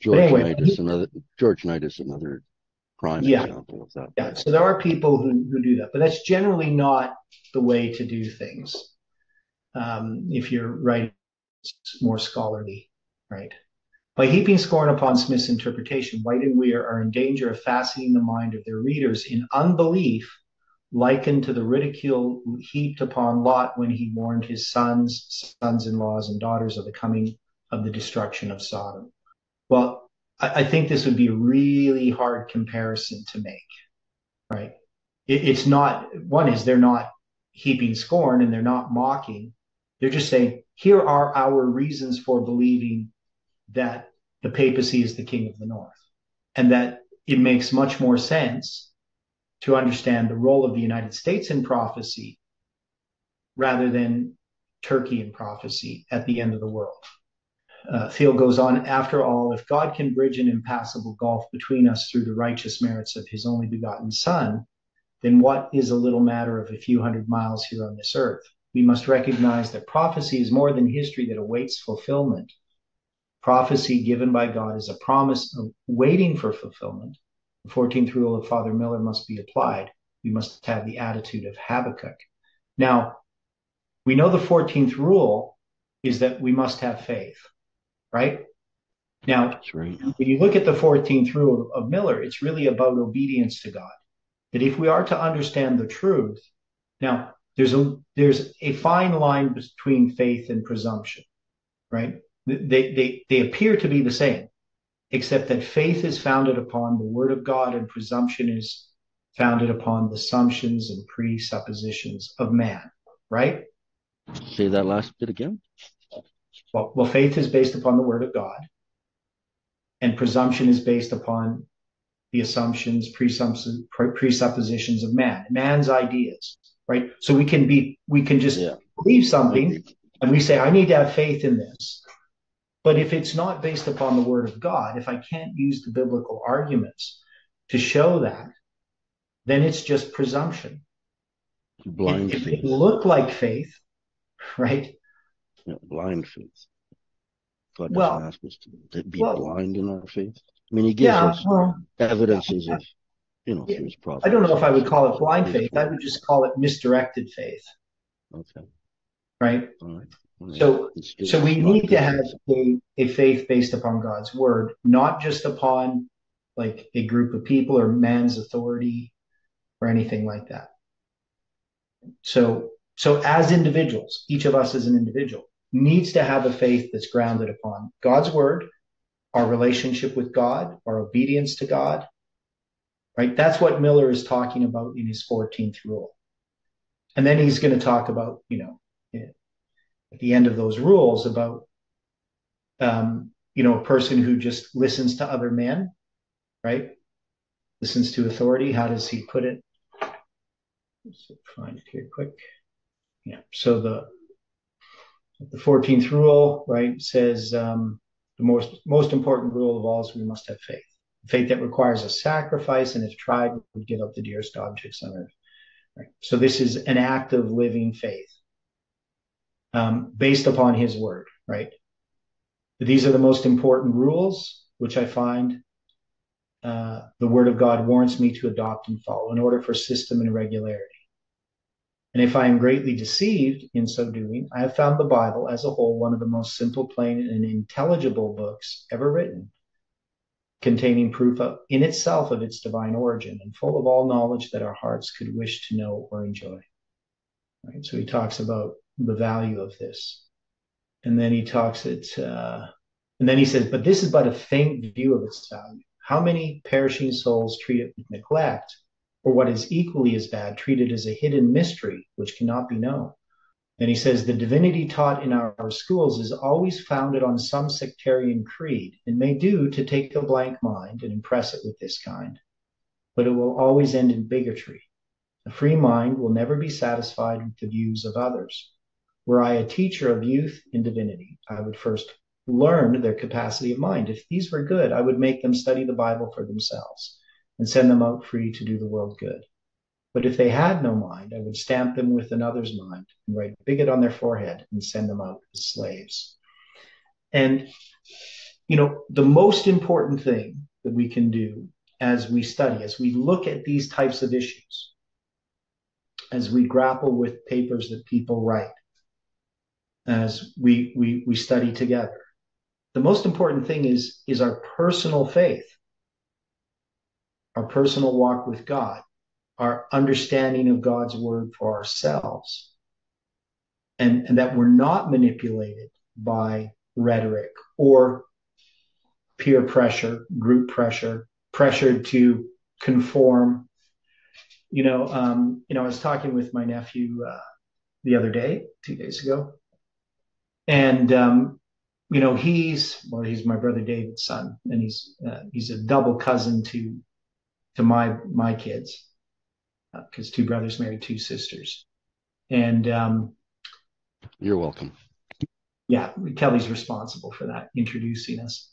George but anyway, Knight is he, another. George Knight is another prime yeah, example of that. Yeah, so there are people who, who do that, but that's generally not the way to do things. Um, if you're writing more scholarly, right? By heaping scorn upon Smith's interpretation, White and Were are in danger of fastening the mind of their readers in unbelief, likened to the ridicule heaped upon Lot when he warned his sons, sons-in-laws, and daughters of the coming of the destruction of Sodom. Well, I, I think this would be a really hard comparison to make, right? It, it's not, one is they're not heaping scorn and they're not mocking. They're just saying, here are our reasons for believing that the papacy is the king of the north and that it makes much more sense to understand the role of the United States in prophecy rather than Turkey in prophecy at the end of the world. Uh, Thiele goes on, after all, if God can bridge an impassable gulf between us through the righteous merits of his only begotten Son, then what is a little matter of a few hundred miles here on this earth? We must recognize that prophecy is more than history that awaits fulfillment. Prophecy given by God is a promise of waiting for fulfillment. The 14th rule of Father Miller must be applied. We must have the attitude of Habakkuk. Now, we know the 14th rule is that we must have faith, right? Now, right. when you look at the 14th rule of Miller, it's really about obedience to God. That if we are to understand the truth, now there's a there's a fine line between faith and presumption, right? They they they appear to be the same, except that faith is founded upon the word of God and presumption is founded upon the assumptions and presuppositions of man, right? Say that last bit again. Well, well, faith is based upon the word of God, and presumption is based upon the assumptions, presuppositions of man, man's ideas, right? So we can be, we can just yeah. believe something, and we say, "I need to have faith in this." But if it's not based upon the word of God, if I can't use the biblical arguments to show that, then it's just presumption. Blind it, faith. It look like faith, right? Yeah, blind faith. God well, doesn't ask us to be well, blind in our faith. I mean, He gives yeah, us well, evidences of, you know, through His prophet. I don't know if I would call it blind faith. I would just call it misdirected faith. Okay. Right. All right. So, so we need to have a, a faith based upon God's word, not just upon like a group of people or man's authority or anything like that. So, so as individuals, each of us as an individual needs to have a faith that's grounded upon God's word, our relationship with God, our obedience to God, right? That's what Miller is talking about in his 14th rule. And then he's going to talk about, you know, at the end of those rules about, um, you know, a person who just listens to other men, right? Listens to authority. How does he put it? Let's find it here quick. Yeah. So the the 14th rule, right, says um, the most most important rule of all is we must have faith. Faith that requires a sacrifice, and if tried, would give up the dearest objects on earth. Right. So this is an act of living faith um, based upon His word. Right. These are the most important rules, which I find uh, the Word of God warrants me to adopt and follow in order for system and regularity. And if I am greatly deceived in so doing, I have found the Bible as a whole one of the most simple, plain, and intelligible books ever written, containing proof of, in itself of its divine origin and full of all knowledge that our hearts could wish to know or enjoy. Right? So he talks about the value of this. And then he talks it, uh, and then he says, but this is but a faint view of its value. How many perishing souls treat it with neglect, or what is equally as bad, treat it as a hidden mystery which cannot be known? Then he says the divinity taught in our schools is always founded on some sectarian creed and may do to take a blank mind and impress it with this kind, but it will always end in bigotry. A free mind will never be satisfied with the views of others. Were I a teacher of youth in divinity, I would first learn their capacity of mind. If these were good, I would make them study the Bible for themselves and send them out free to do the world good. But if they had no mind, I would stamp them with another's mind and write bigot on their forehead and send them out as slaves. And, you know, the most important thing that we can do as we study, as we look at these types of issues, as we grapple with papers that people write, as we, we, we study together, the most important thing is is our personal faith our personal walk with god our understanding of god's word for ourselves and, and that we're not manipulated by rhetoric or peer pressure group pressure pressured to conform. You know um, you know i was talking with my nephew uh, the other day two days ago and um, you know, he's well, he's my brother David's son, and he's uh, he's a double cousin to to my my kids because uh, two brothers married two sisters, and um, You're welcome. Yeah, Kelly's responsible for that, introducing us.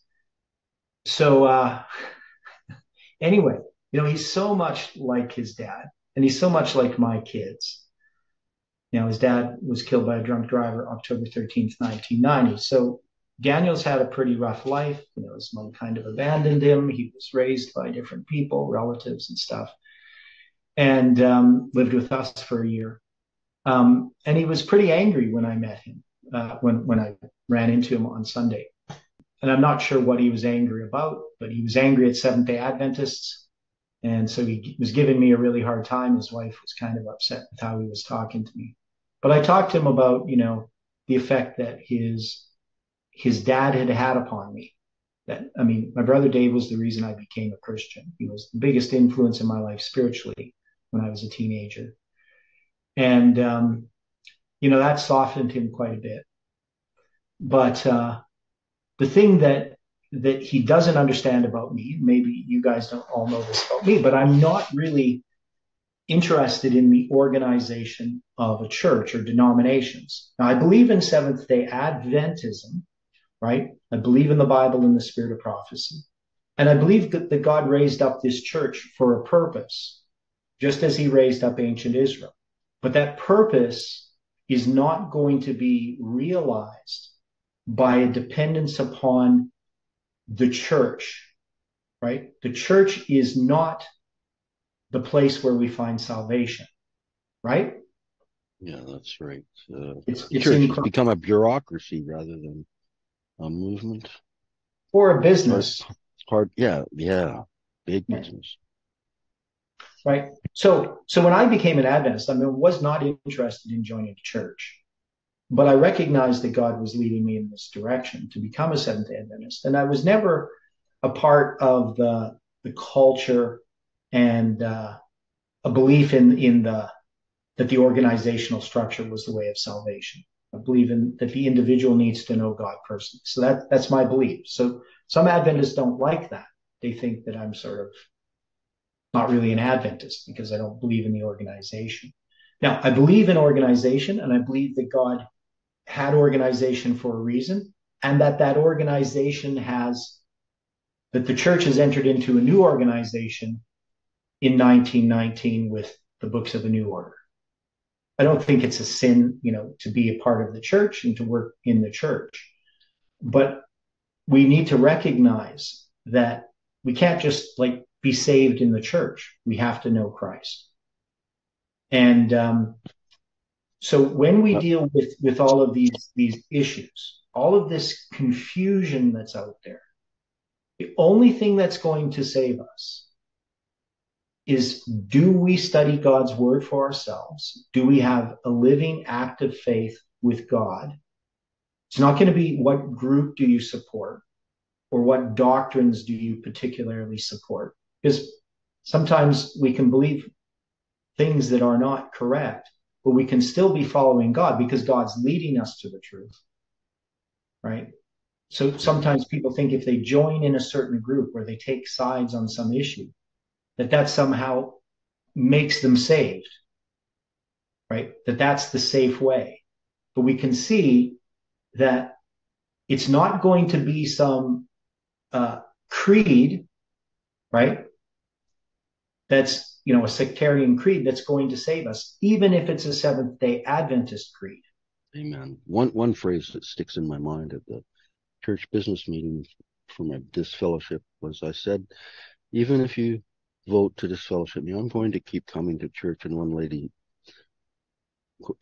So, uh, [laughs] anyway, you know, he's so much like his dad, and he's so much like my kids. You know, his dad was killed by a drunk driver October 13th, 1990. So Daniel's had a pretty rough life. You know, his mom kind of abandoned him. He was raised by different people, relatives and stuff, and um, lived with us for a year. Um, and he was pretty angry when I met him, uh, when, when I ran into him on Sunday. And I'm not sure what he was angry about, but he was angry at Seventh day Adventists. And so he was giving me a really hard time. His wife was kind of upset with how he was talking to me. But I talked to him about, you know, the effect that his his dad had had upon me. That I mean, my brother Dave was the reason I became a Christian. He was the biggest influence in my life spiritually when I was a teenager, and um, you know that softened him quite a bit. But uh, the thing that that he doesn't understand about me, maybe you guys don't all know this about me, but I'm not really interested in the organization of a church or denominations. Now, I believe in Seventh day Adventism, right? I believe in the Bible and the spirit of prophecy. And I believe that, that God raised up this church for a purpose, just as he raised up ancient Israel. But that purpose is not going to be realized by a dependence upon the church, right? The church is not the place where we find salvation, right? Yeah, that's right. Uh, it's, it's church has become a bureaucracy rather than a movement or a business. Hard, yeah, yeah, big yeah. business. Right. So, so when I became an Adventist, I mean, was not interested in joining a church, but I recognized that God was leading me in this direction to become a Seventh Day Adventist, and I was never a part of the the culture and uh, a belief in in the that the organizational structure was the way of salvation. I believe in that the individual needs to know God personally. So that that's my belief. So some Adventists don't like that. They think that I'm sort of not really an Adventist because I don't believe in the organization. Now, I believe in organization and I believe that God had organization for a reason and that that organization has that the church has entered into a new organization in 1919 with the books of the new order. I don't think it's a sin, you know, to be a part of the church and to work in the church. But we need to recognize that we can't just like be saved in the church. We have to know Christ. And um, so when we uh-huh. deal with with all of these these issues, all of this confusion that's out there, the only thing that's going to save us is do we study God's word for ourselves? Do we have a living, active faith with God? It's not going to be what group do you support or what doctrines do you particularly support? Because sometimes we can believe things that are not correct, but we can still be following God because God's leading us to the truth. Right? So sometimes people think if they join in a certain group or they take sides on some issue, that that somehow makes them saved, right? That that's the safe way. But we can see that it's not going to be some uh, creed, right? That's you know a sectarian creed that's going to save us, even if it's a Seventh Day Adventist creed. Amen. One one phrase that sticks in my mind at the church business meeting for my disfellowship was I said, even if you vote to disfellowship me. I'm going to keep coming to church. And one lady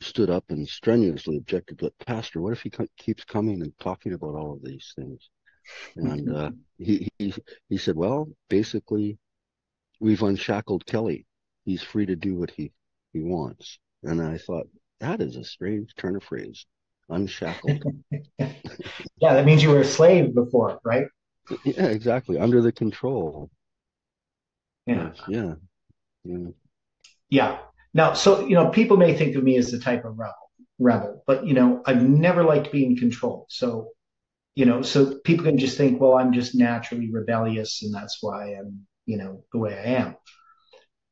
stood up and strenuously objected, but Pastor, what if he keeps coming and talking about all of these things? And uh, he, he he said, well, basically, we've unshackled Kelly. He's free to do what he he wants. And I thought that is a strange turn of phrase, unshackled. [laughs] [laughs] yeah, that means you were a slave before, right? Yeah, exactly. Under the control. Yeah. Yeah. Yeah. Yeah. Now, so, you know, people may think of me as the type of rebel, rebel, but, you know, I've never liked being controlled. So, you know, so people can just think, well, I'm just naturally rebellious and that's why I'm, you know, the way I am.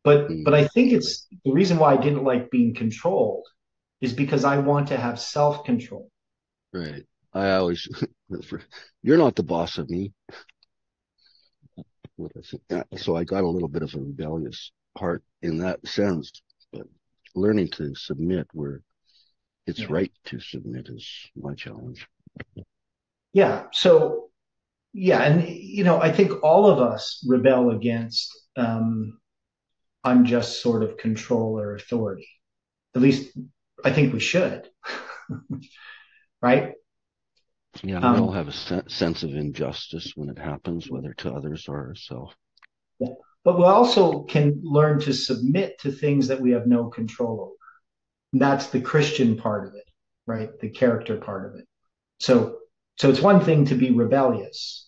But, mm. but I think it's the reason why I didn't like being controlled is because I want to have self control. Right. I always, [laughs] you're not the boss of me. So I got a little bit of a rebellious heart in that sense, but learning to submit where it's yeah. right to submit is my challenge. Yeah. So, yeah. And, you know, I think all of us rebel against um, unjust sort of control or authority. At least I think we should. [laughs] right? Yeah, we um, all have a se- sense of injustice when it happens, whether to others or ourselves. Yeah. But we also can learn to submit to things that we have no control over. And that's the Christian part of it, right? The character part of it. So, so it's one thing to be rebellious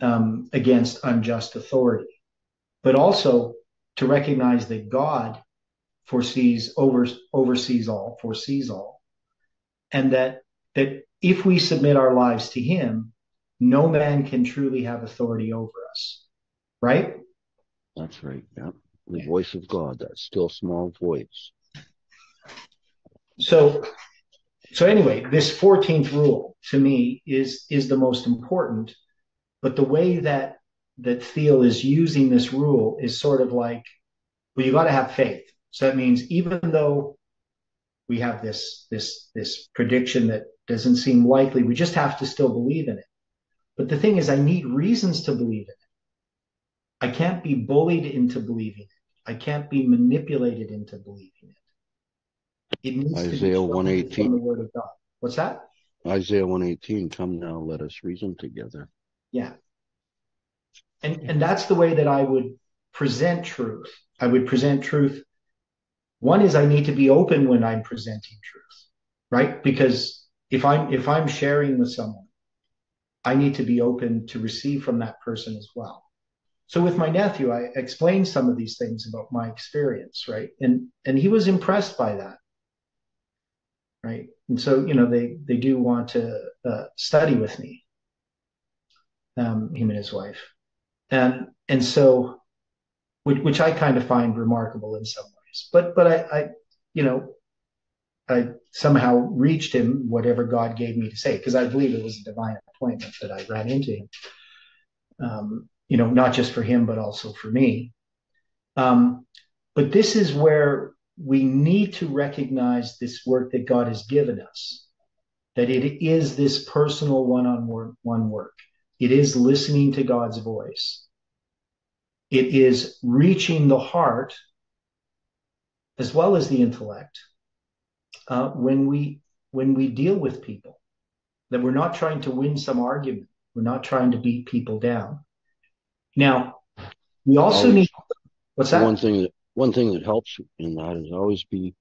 um, against unjust authority, but also to recognize that God foresees, over, oversees all, foresees all, and that that if we submit our lives to Him, no man can truly have authority over us. Right? That's right. Yeah. The voice of God, that still small voice. So so anyway, this 14th rule to me is is the most important. But the way that that Thiele is using this rule is sort of like, well, you got to have faith. So that means even though we have this this this prediction that doesn't seem likely, we just have to still believe in it. But the thing is, I need reasons to believe in it. I can't be bullied into believing it. I can't be manipulated into believing it. It needs Isaiah to be 118. From the word of God. What's that? Isaiah 118, come now, let us reason together. Yeah. And and that's the way that I would present truth. I would present truth one is I need to be open when I'm presenting truth, right? Because if I'm if I'm sharing with someone, I need to be open to receive from that person as well. So with my nephew, I explained some of these things about my experience, right? And and he was impressed by that, right? And so you know they they do want to uh, study with me, um, him and his wife, and and so which, which I kind of find remarkable in some ways. but but I, I you know, I somehow reached him whatever God gave me to say because I believe it was a divine appointment that I ran into him. Um, you know, not just for him but also for me. Um, but this is where we need to recognize this work that God has given us. That it is this personal one-on-one work. It is listening to God's voice. It is reaching the heart as well as the intellect uh, when we when we deal with people. That we're not trying to win some argument. We're not trying to beat people down. Now we also always, need what's that? One thing that one thing that helps in that is always be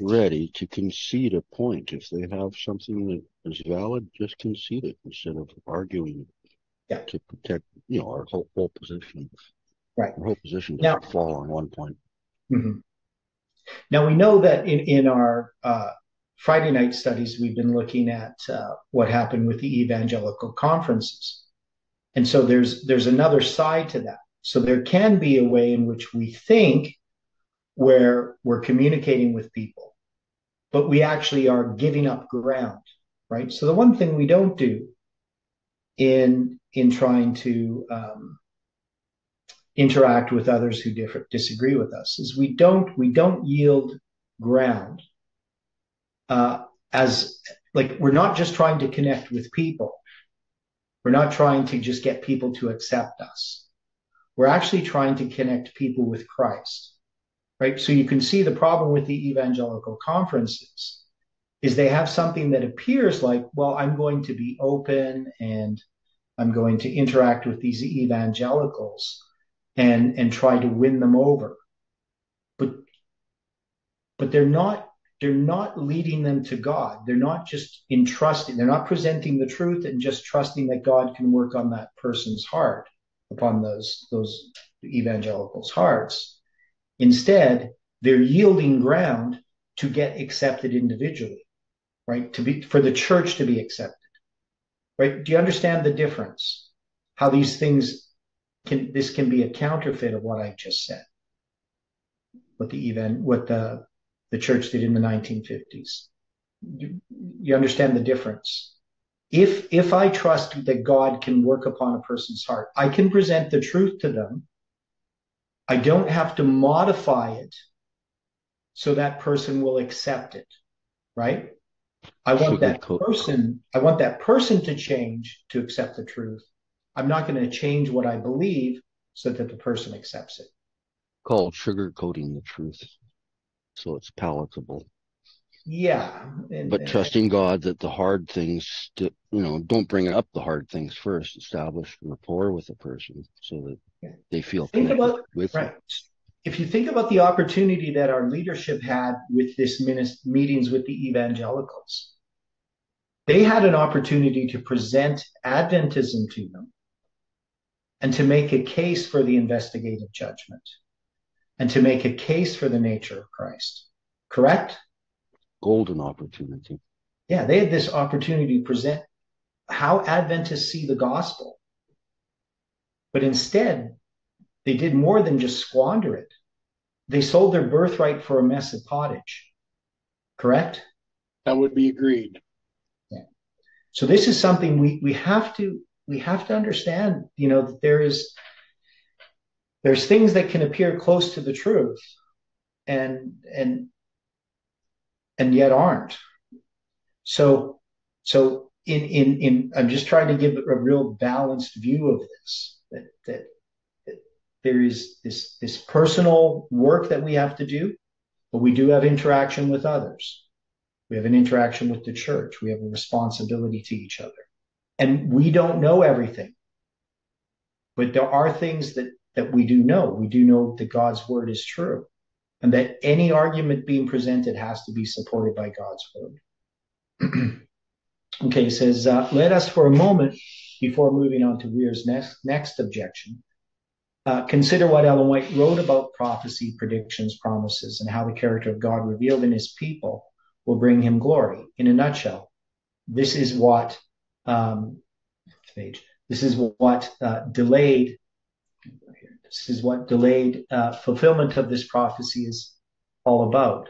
ready to concede a point. If they have something that is valid just concede it instead of arguing yeah. to protect you know our whole, whole position right our whole position doesn't now, fall on one point mm-hmm. Now we know that in in our uh, Friday night studies, we've been looking at uh, what happened with the evangelical conferences, and so there's there's another side to that. So there can be a way in which we think where we're communicating with people, but we actually are giving up ground, right? So the one thing we don't do in in trying to um, interact with others who differ, disagree with us is we don't we don't yield ground uh, as like we're not just trying to connect with people. We're not trying to just get people to accept us. We're actually trying to connect people with christ right? So you can see the problem with the evangelical conferences is they have something that appears like well i'm going to be open and i'm going to interact with these evangelicals and and try to win them over. But but they're not they're not leading them to god. They're not just entrusting they're not presenting the truth and just trusting that god can work on that person's heart upon those those evangelicals hearts. Instead they're yielding ground to get accepted individually right? To be for the church to be accepted right do you understand the difference how these things can this can be a counterfeit of what I just said. What the event, what the the church did in the 1950s. You, you understand the difference. If if I trust that God can work upon a person's heart, I can present the truth to them. I don't have to modify it so that person will accept it, right? I want that person, I want that person to change to accept the truth. I'm not going to change what I believe so that the person accepts it. Called sugarcoating the truth so it's palatable. Yeah. And, but trusting God that the hard things, you know, don't bring up the hard things first. Establish rapport with the person so that yeah. they feel think about with right. You. If you think about the opportunity that our leadership had with this meetings with the evangelicals, they had an opportunity to present Adventism to them and to make a case for the investigative judgment and to make a case for the nature of Christ. Correct? Golden opportunity. Yeah, they had this opportunity to present how Adventists see the gospel. But instead, they did more than just squander it. They sold their birthright for a mess of pottage. Correct? That would be agreed. Yeah. So this is something we, we have to we have to understand, you know, that there is there's things that can appear close to the truth and and and yet aren't. So so in in in I'm just trying to give a real balanced view of this that that, that there is this this personal work that we have to do, but we do have interaction with others. We have an interaction with the church. We have a responsibility to each other. And we don't know everything. But there are things that, that we do know. We do know that God's word is true and that any argument being presented has to be supported by God's word. [clears throat] okay, says, uh, let us for a moment, before moving on to Were's next, next objection, uh, consider what Ellen White wrote about prophecy, predictions, promises, and how the character of God revealed in his people will bring him glory. In a nutshell, this is what um, page. This is what uh, delayed. This is what delayed uh, fulfillment of this prophecy is all about.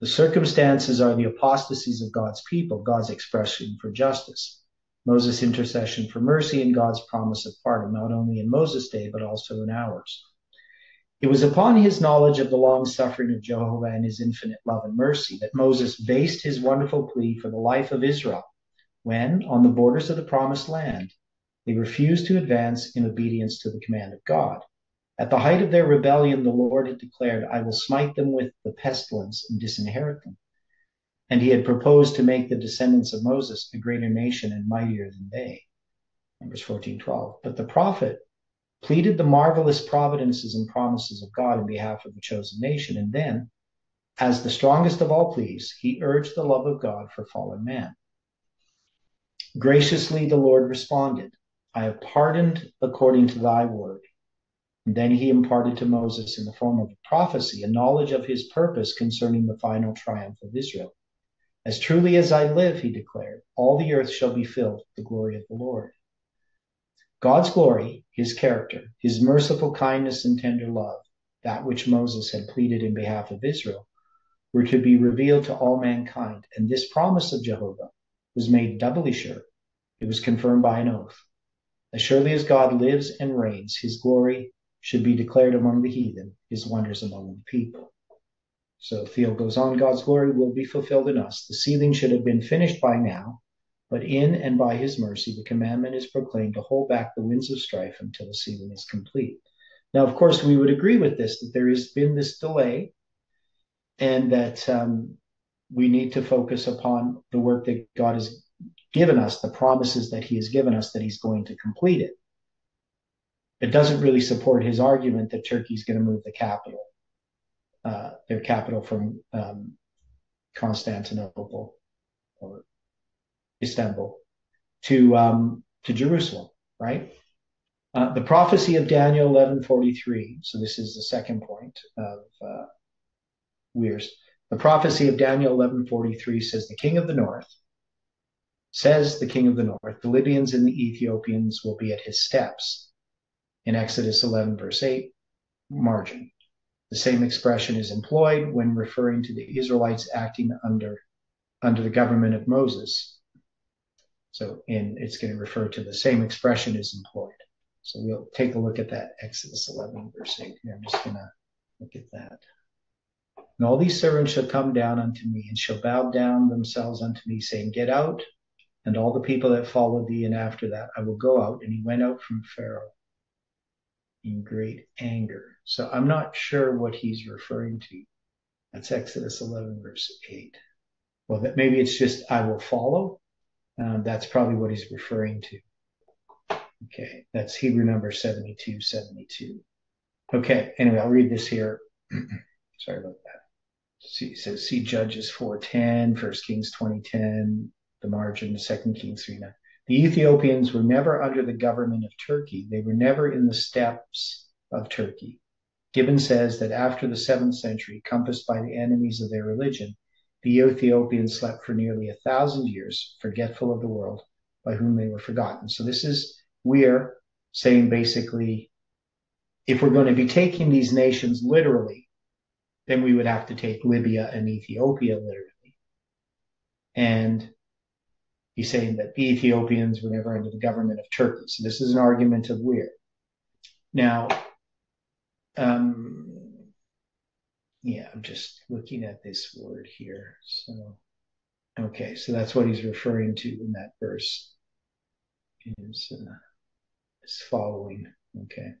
The circumstances are the apostasies of God's people, God's expression for justice, Moses' intercession for mercy, and God's promise of pardon, not only in Moses' day, but also in ours. It was upon his knowledge of the long suffering of Jehovah and his infinite love and mercy that Moses based his wonderful plea for the life of Israel when, on the borders of the promised land, they refused to advance in obedience to the command of God. At the height of their rebellion, the Lord had declared, I will smite them with the pestilence and disinherit them. And he had proposed to make the descendants of Moses a greater nation and mightier than they. Numbers 14, 12. But the prophet pleaded the marvelous providences and promises of God in behalf of the chosen nation. And then, as the strongest of all pleas, he urged the love of God for fallen man. Graciously the Lord responded, I have pardoned according to thy word. And then he imparted to Moses in the form of a prophecy a knowledge of his purpose concerning the final triumph of Israel. As truly as I live, he declared, all the earth shall be filled with the glory of the Lord. God's glory, his character, his merciful kindness and tender love, that which Moses had pleaded in behalf of Israel, were to be revealed to all mankind. And this promise of Jehovah was made doubly sure. It was confirmed by an oath. As surely as God lives and reigns, his glory should be declared among the heathen, his wonders among the people. So Thiele goes on, God's glory will be fulfilled in us. The sealing should have been finished by now, but in and by his mercy, the commandment is proclaimed to hold back the winds of strife until the sealing is complete. Now, of course, we would agree with this, that there has been this delay and that um, we need to focus upon the work that God has given us, the promises that He has given us that He's going to complete it. It doesn't really support his argument that Turkey's going to move the capital, uh, their capital from um, Constantinople or Istanbul to um, to Jerusalem, right? Uh, the prophecy of Daniel 11:43. So this is the second point of uh, Were's. The prophecy of Daniel 11:43 says the king of the north says the king of the north, the Libyans and the Ethiopians will be at his steps. In Exodus 11 verse 8, margin. The same expression is employed when referring to the Israelites acting under, under the government of Moses. So in, it's going to refer to the same expression is employed. So we'll take a look at that Exodus 11 verse 8 here. I'm just going to look at that. And all these servants shall come down unto me and shall bow down themselves unto me, saying, Get out. And all the people that followed thee, and after that I will go out. And he went out from Pharaoh in great anger. So I'm not sure what he's referring to. That's Exodus 11, verse 8. Well, that maybe it's just I will follow. Um, that's probably what he's referring to. Okay, that's Hebrew number 72, 72. Okay, anyway, I'll read this here. [clears throat] Sorry about that. See, so see Judges 410, 1 Kings 2010, the margin, 2 Kings 3 9. The Ethiopians were never under the government of Turkey. They were never in the steppes of Turkey. Gibbon says that after the seventh century, compassed by the enemies of their religion, the Ethiopians slept for nearly a thousand years, forgetful of the world by whom they were forgotten. So this is we're saying basically, if we're going to be taking these nations literally, then we would have to take Libya and Ethiopia literally. And he's saying that the Ethiopians were never under the government of Turkey. So this is an argument of where. Now, um, yeah, I'm just looking at this word here. So, okay, so that's what he's referring to in that verse. Is uh, is following. Okay.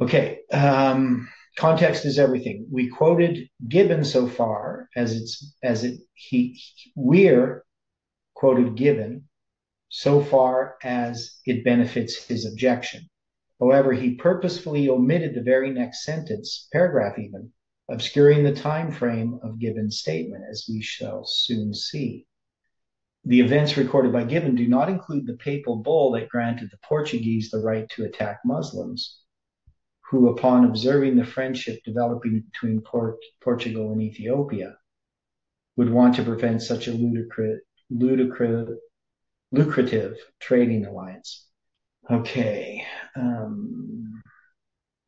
Okay. Um, context is everything. We quoted Gibbon so far as it's as it he Were quoted Gibbon so far as it benefits his objection. However, he purposefully omitted the very next sentence, paragraph even, obscuring the time frame of Gibbon's statement, as we shall soon see. The events recorded by Gibbon do not include the papal bull that granted the Portuguese the right to attack Muslims, who, upon observing the friendship developing between Port- Portugal and Ethiopia, would want to prevent such a ludicrous, ludicrous, lucrative trading alliance. Okay. Um,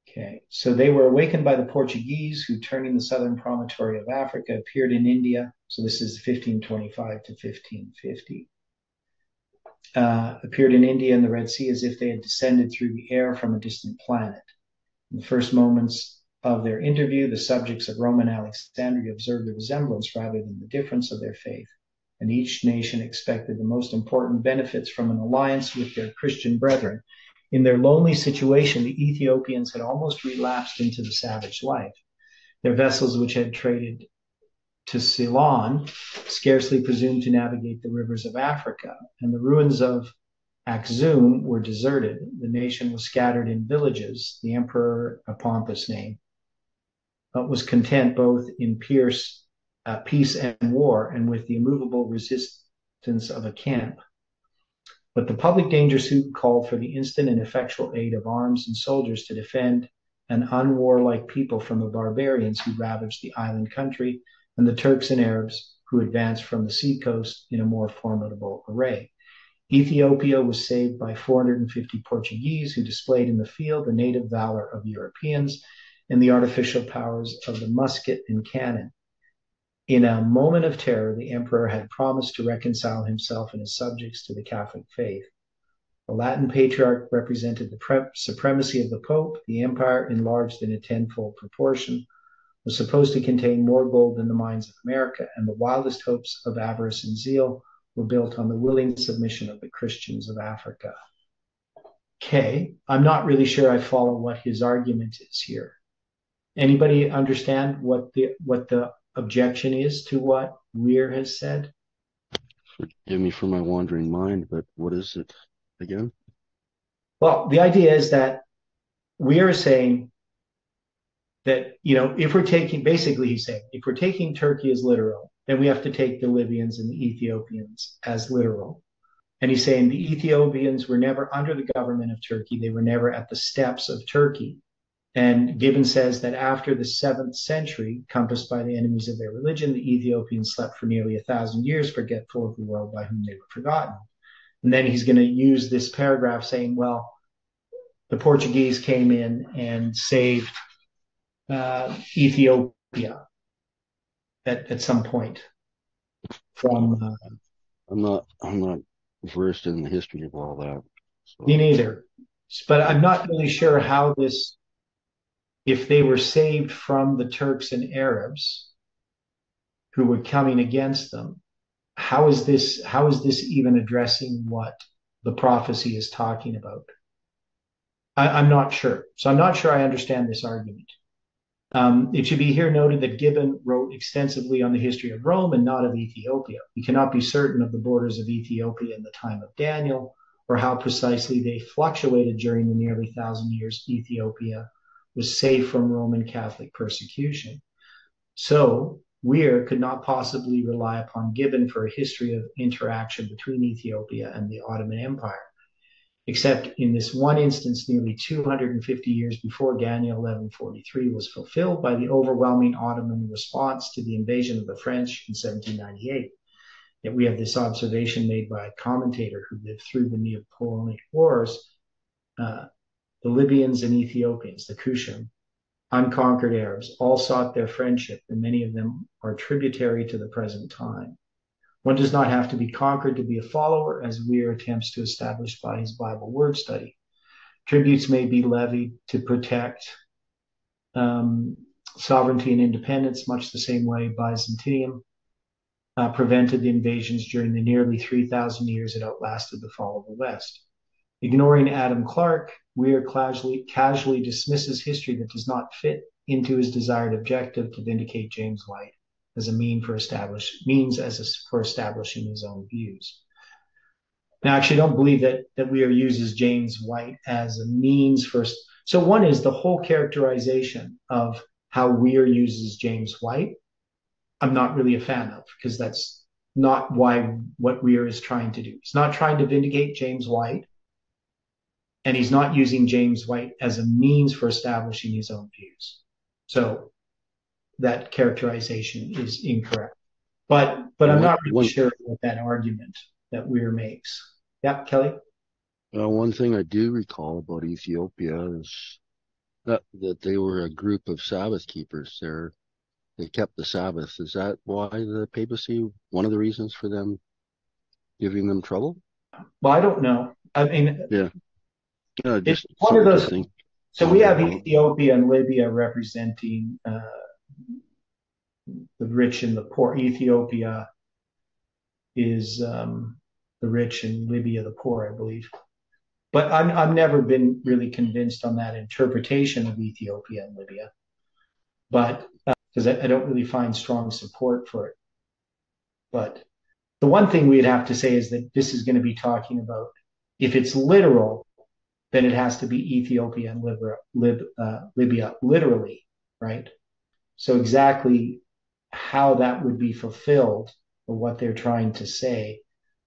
okay. So they were awakened by the Portuguese, who, turning the southern promontory of Africa, appeared in India so this is 1525 to 1550. Uh, appeared in India and the Red Sea as if they had descended through the air from a distant planet. In the first moments of their interview, the subjects of Roman Alexandria observed the resemblance rather than the difference of their faith, and each nation expected the most important benefits from an alliance with their Christian brethren. In their lonely situation, the Ethiopians had almost relapsed into the savage life. Their vessels, which had traded to Ceylon scarcely presumed to navigate the rivers of Africa, and the ruins of Axum were deserted. The nation was scattered in villages. The emperor, a pompous name, but was content both in pierce, uh, peace and war, and with the immovable resistance of a camp. But the public danger suit called for the instant and effectual aid of arms and soldiers to defend an unwarlike people from the barbarians who ravaged the island country and the Turks and Arabs who advanced from the seacoast in a more formidable array. Ethiopia was saved by 450 Portuguese who displayed in the field the native valor of Europeans and the artificial powers of the musket and cannon. In a moment of terror, the emperor had promised to reconcile himself and his subjects to the Catholic faith. The Latin patriarch represented the pre- supremacy of the Pope, the empire enlarged in a tenfold proportion, was supposed to contain more gold than the mines of America, and the wildest hopes of avarice and zeal were built on the willing submission of the Christians of Africa. Okay, I'm not really sure I follow what his argument is here. Anybody understand what the what the objection is to what Were has said? Forgive me for my wandering mind, but what is it again? Well, the idea is that Were is saying that you know if we're taking basically he's saying if we're taking turkey as literal then we have to take the libyans and the ethiopians as literal. And he's saying the ethiopians were never under the government of turkey. They were never at the steps of turkey. And gibbon says that after the seventh century compassed by the enemies of their religion the ethiopians slept for nearly a thousand years forgetful of the world by whom they were forgotten. And then he's going to use this paragraph saying well the Portuguese came in and saved uh, Ethiopia at, at some point from. Uh, I'm not. I'm not versed in the history of all that. So. Me neither. But I'm not really sure how this, if they were saved from the Turks and Arabs who were coming against them, how is this? How is this even addressing what the prophecy is talking about? I, am not sure. So I'm not sure I understand this argument. Um, it should be here noted that Gibbon wrote extensively on the history of Rome and not of Ethiopia. We cannot be certain of the borders of Ethiopia in the time of Daniel or how precisely they fluctuated during the nearly thousand years Ethiopia was safe from Roman Catholic persecution. So Were could not possibly rely upon Gibbon for a history of interaction between Ethiopia and the Ottoman Empire except in this one instance, nearly 250 years before Daniel 1143 was fulfilled by the overwhelming Ottoman response to the invasion of the French in 1798. Yet we have this observation made by a commentator who lived through the Napoleonic Wars. Uh, the Libyans and Ethiopians, the Kushim, unconquered Arabs, all sought their friendship, and many of them are tributary to the present time. One does not have to be conquered to be a follower, as Were attempts to establish by his Bible word study. Tributes may be levied to protect um, sovereignty and independence, much the same way Byzantium uh, prevented the invasions during the nearly 3,000 years it outlasted the fall of the West. Ignoring Adam Clarke, Were casually, casually dismisses history that does not fit into his desired objective to vindicate James White as a mean for establish means as a, for establishing his own views. Now, I actually, I don't believe that that Were uses James White as a means for. So one is the whole characterization of how Were uses James White. I'm not really a fan of because that's not why what Were is trying to do. He's not trying to vindicate James White, and he's not using James White as a means for establishing his own views. So that characterization is incorrect. But but I'm not really one, sure what that argument that Were makes. Yeah, Kelly. Uh, one thing I do recall about Ethiopia is that that they were a group of Sabbath keepers. There, they kept the Sabbath. Is that why the papacy? One of the reasons for them giving them trouble? Well, I don't know. I mean, yeah, yeah just one of those. So we have Ethiopia and Libya representing uh, the rich and the poor. Ethiopia is um, the rich and Libya the poor, I believe. But I'm, I've never been really convinced on that interpretation of Ethiopia and Libya. But because uh, I, I don't really find strong support for it. But the one thing we'd have to say is that this is going to be talking about if it's literal, then it has to be Ethiopia and Libya, Lib, uh, Libya literally, right? So exactly how that would be fulfilled or what they're trying to say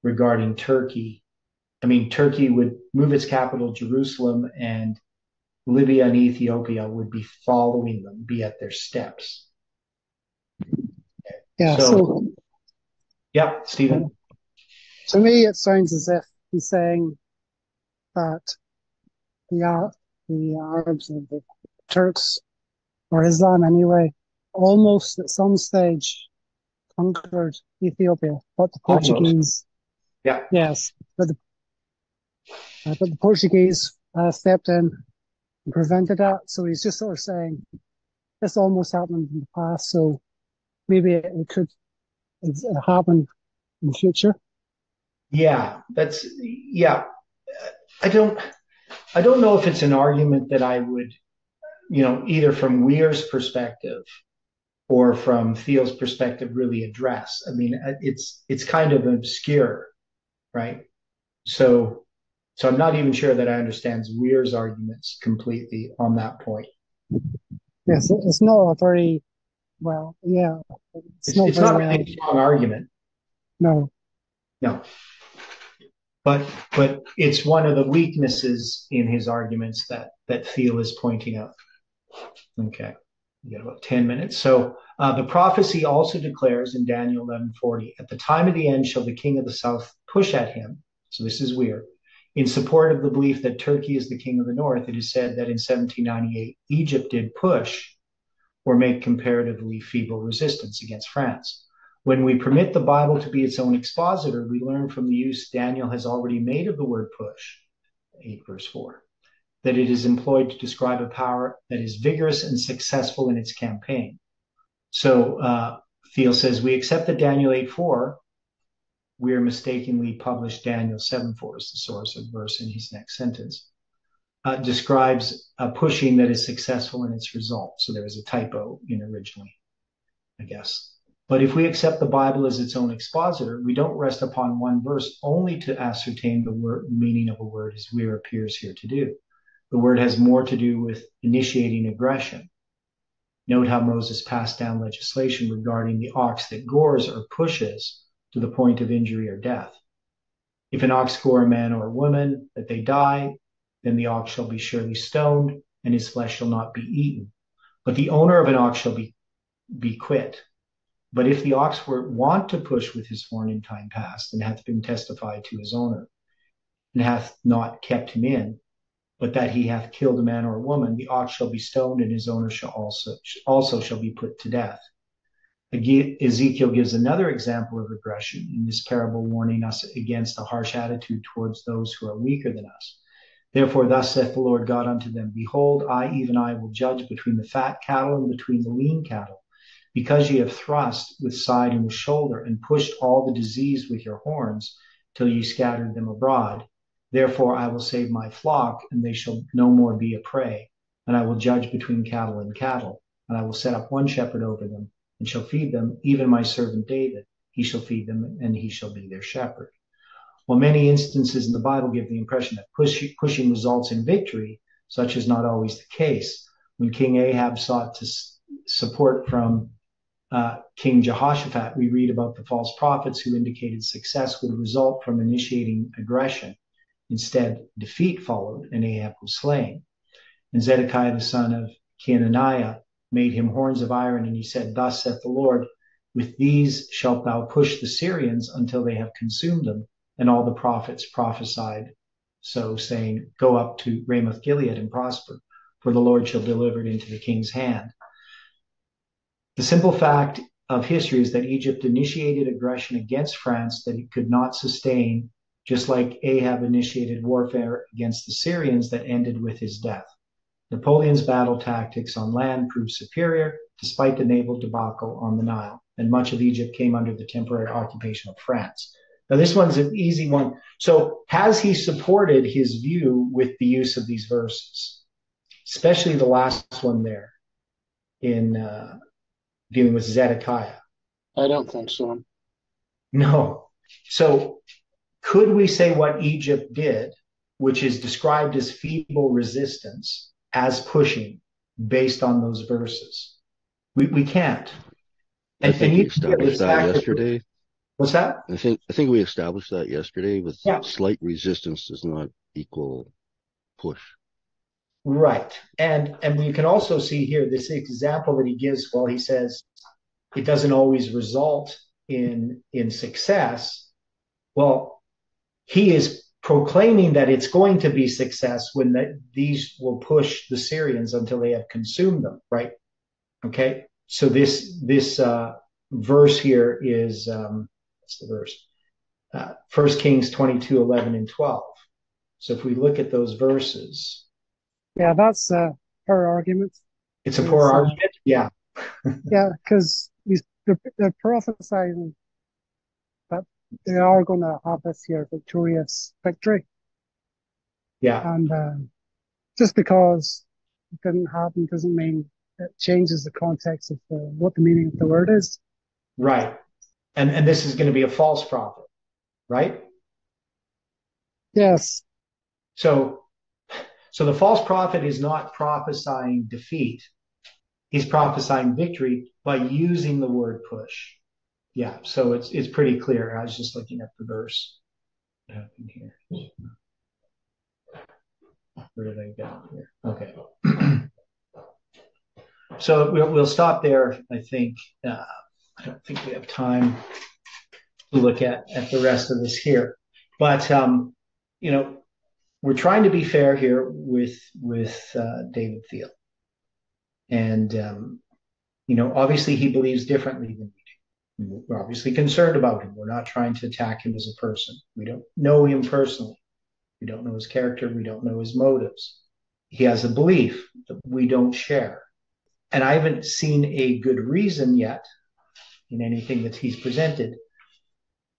regarding Turkey. I mean, Turkey would move its capital, Jerusalem, and Libya and Ethiopia would be following them, be at their steps. Yeah. So, so yeah, Stephen. To me, it sounds as if he's saying that the the Arabs and the Turks, or Islam anyway, almost at some stage conquered Ethiopia, but the Portuguese, almost. yeah, yes, but the uh, but the Portuguese uh, stepped in and prevented that. So he's just sort of saying this almost happened in the past, so maybe it, it could it, happen in the future. Yeah, that's yeah. I don't I don't know if it's an argument that I would, you know, either from Were's perspective or from Thiele's perspective really address. I mean, it's it's kind of obscure, right? So so I'm not even sure that I understand Were's arguments completely on that point. Yes, it's not a very well, yeah. It's, it's not, it's not really a strong argument. No. No. But but it's one of the weaknesses in his arguments that that Thiel is pointing out. Okay. We got about 10 minutes. So uh, the prophecy also declares in Daniel 11:40, at the time of the end shall the king of the south push at him. So this is weird. In support of the belief that Turkey is the king of the north, it is said that in 1798, Egypt did push or make comparatively feeble resistance against France. When we permit the Bible to be its own expositor, we learn from the use Daniel has already made of the word push, 8 verse 4, that it is employed to describe a power that is vigorous and successful in its campaign. So uh, Thiele says, we accept that Daniel 8 4, we are mistakenly published Daniel 7 4 as the source of verse in his next sentence, uh, describes a pushing that is successful in its result. So there is a typo in originally, I guess. But if we accept the Bible as its own expositor, we don't rest upon one verse only to ascertain the word, meaning of a word as Were appears here to do. The word has more to do with initiating aggression. Note how Moses passed down legislation regarding the ox that gores or pushes to the point of injury or death. If an ox gore a man or a woman, that they die, then the ox shall be surely stoned, and his flesh shall not be eaten. But the owner of an ox shall be, be quit. But if the ox were wont to push with his horn in time past, and hath been testified to his owner, and hath not kept him in, but that he hath killed a man or a woman, the ox shall be stoned, and his owner shall also also shall be put to death. Ezekiel gives another example of regression in this parable, warning us against a harsh attitude towards those who are weaker than us. Therefore, thus saith the Lord God unto them Behold, I, even I, will judge between the fat cattle and between the lean cattle because ye have thrust with side and with shoulder, and pushed all the disease with your horns, till ye scattered them abroad. Therefore I will save my flock, and they shall no more be a prey. And I will judge between cattle and cattle, and I will set up one shepherd over them, and shall feed them, even my servant David. He shall feed them, and he shall be their shepherd. While many instances in the Bible give the impression that push, pushing results in victory, such is not always the case. When King Ahab sought to support from uh, King Jehoshaphat, we read about the false prophets who indicated success would result from initiating aggression. Instead, defeat followed, and Ahab was slain. And Zedekiah, the son of Keananiah, made him horns of iron, and he said, Thus saith the Lord, with these shalt thou push the Syrians until they have consumed them. And all the prophets prophesied so, saying, Go up to Ramoth Gilead and prosper, for the Lord shall deliver it into the king's hand. The simple fact of history is that Egypt initiated aggression against France that it could not sustain, just like Ahab initiated warfare against the Syrians that ended with his death. Napoleon's battle tactics on land proved superior despite the naval debacle on the Nile, and much of Egypt came under the temporary occupation of France. Now, this one's an easy one. So, has he supported his view with the use of these verses, especially the last one there in uh, dealing with Zedekiah? I don't think so. No. So could we say what Egypt did, which is described as feeble resistance, as pushing based on those verses? We, we can't. And, I think we established that yesterday. What's that? I think I think we established that yesterday with yeah. slight resistance does not equal push. Right. And and we can also see here this example that he gives well he says it doesn't always result in in success. Well, he is proclaiming that it's going to be success when the, these will push the Syrians until they have consumed them, right? Okay. So this this uh, verse here is um, what's the verse? Uh, First Kings 22, 11 and 12. So if we look at those verses, yeah, that's a poor argument. It's a poor uh, argument. Yeah. [laughs] yeah, because they're, they're prophesying they are going to have this year victorious victory. Yeah. And uh, just because it didn't happen doesn't mean it changes the context of the, what the meaning of the word is. Right. And and this is going to be a false prophet, right? Yes. So so the false prophet is not prophesying defeat. He's prophesying victory by using the word push. Yeah, so it's it's pretty clear. I was just looking at the verse. Happened here? Where did I go here? Okay. [clears throat] so we'll, we'll stop there. I think uh, I don't think we have time to look at at the rest of this here, but um, you know we're trying to be fair here with with uh, David Thiele, and um, you know, obviously he believes differently than. We're obviously concerned about him. We're not trying to attack him as a person. We don't know him personally. We don't know his character. We don't know his motives. He has a belief that we don't share. And I haven't seen a good reason yet in anything that he's presented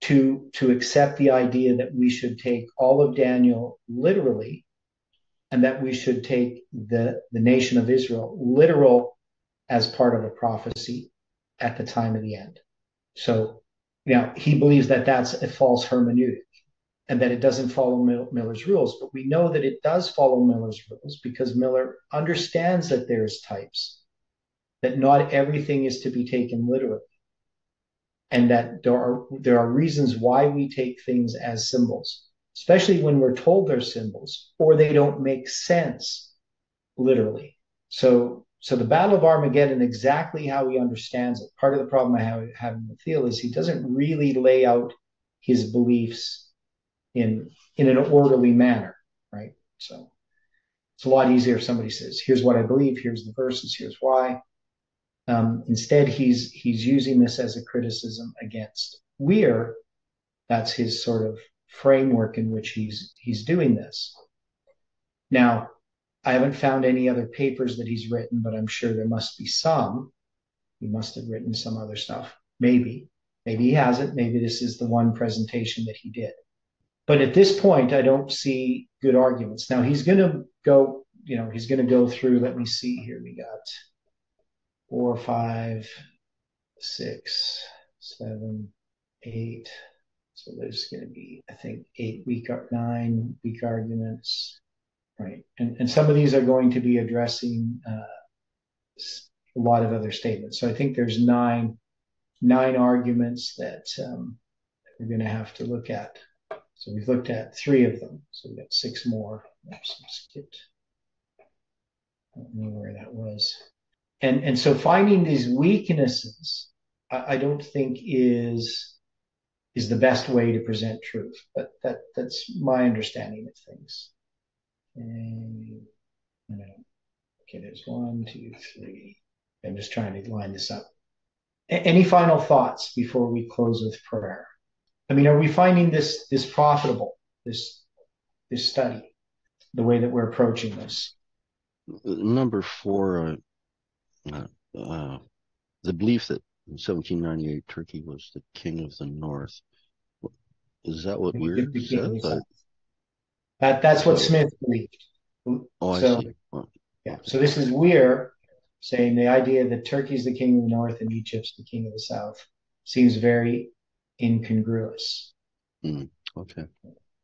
to, to accept the idea that we should take all of Daniel literally and that we should take the, the nation of Israel literal as part of a prophecy at the time of the end. So, now he believes that that's a false hermeneutic and that it doesn't follow Miller's rules. But we know that it does follow Miller's rules because Miller understands that there's types, that not everything is to be taken literally, and that there are there are reasons why we take things as symbols, especially when we're told they're symbols or they don't make sense literally. So so the Battle of Armageddon, exactly how he understands it. Part of the problem I have having with Thiele is he doesn't really lay out his beliefs in in an orderly manner, right? So it's a lot easier if somebody says, "Here's what I believe. Here's the verses. Here's why." Um, instead, he's he's using this as a criticism against Were. That's his sort of framework in which he's he's doing this. Now, I haven't found any other papers that he's written, but I'm sure there must be some. He must have written some other stuff. Maybe. Maybe he hasn't. Maybe this is the one presentation that he did. But at this point, I don't see good arguments. Now he's going to go, you know, he's going to go through. Let me see here. We got four, five, six, seven, eight. So there's going to be, I think, eight week, nine weak arguments right? And, and some of these are going to be addressing uh, a lot of other statements. So I think there's nine nine arguments that um, we're going to have to look at. So we've looked at three of them. So we've got six more. Oops, skipped. I don't know where that was. And and so finding these weaknesses, I, I don't think is is the best way to present truth. But that that's my understanding of things. And, okay, there's one, two, three. I'm just trying to line this up. A- any final thoughts before we close with prayer? I mean, are we finding this this profitable? This this study, the way that we're approaching this. Number four, uh, uh, the belief that in 1798 Turkey was the king of the north. Is that what Were said? That that's what Smith believed. Oh, so. Oh. Yeah. So this is Were saying the idea that Turkey is the king of the north and Egypt's the king of the south seems very incongruous. Mm, okay.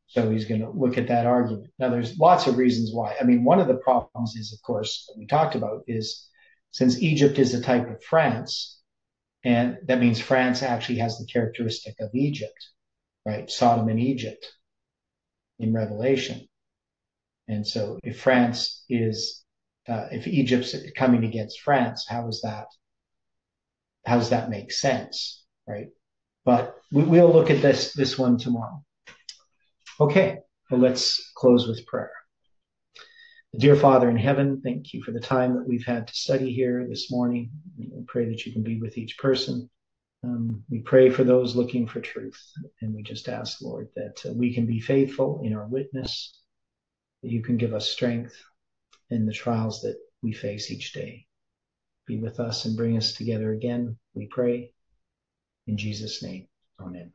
So he's going to look at that argument. Now, there's lots of reasons why. I mean, one of the problems is, of course, we talked about is since Egypt is a type of France, and that means France actually has the characteristic of Egypt, right? Sodom and Egypt in Revelation. And so if France is, uh, if Egypt's coming against France, how is that, how does that make sense? Right. But we, will look at this, this one tomorrow. Okay. Well, let's close with prayer. Dear Father in heaven, thank you for the time that we've had to study here this morning. We pray that you can be with each person. Um, we pray for those looking for truth. And we just ask, Lord, that uh, we can be faithful in our witness, that you can give us strength in the trials that we face each day. Be with us and bring us together again, we pray. In Jesus' name, amen.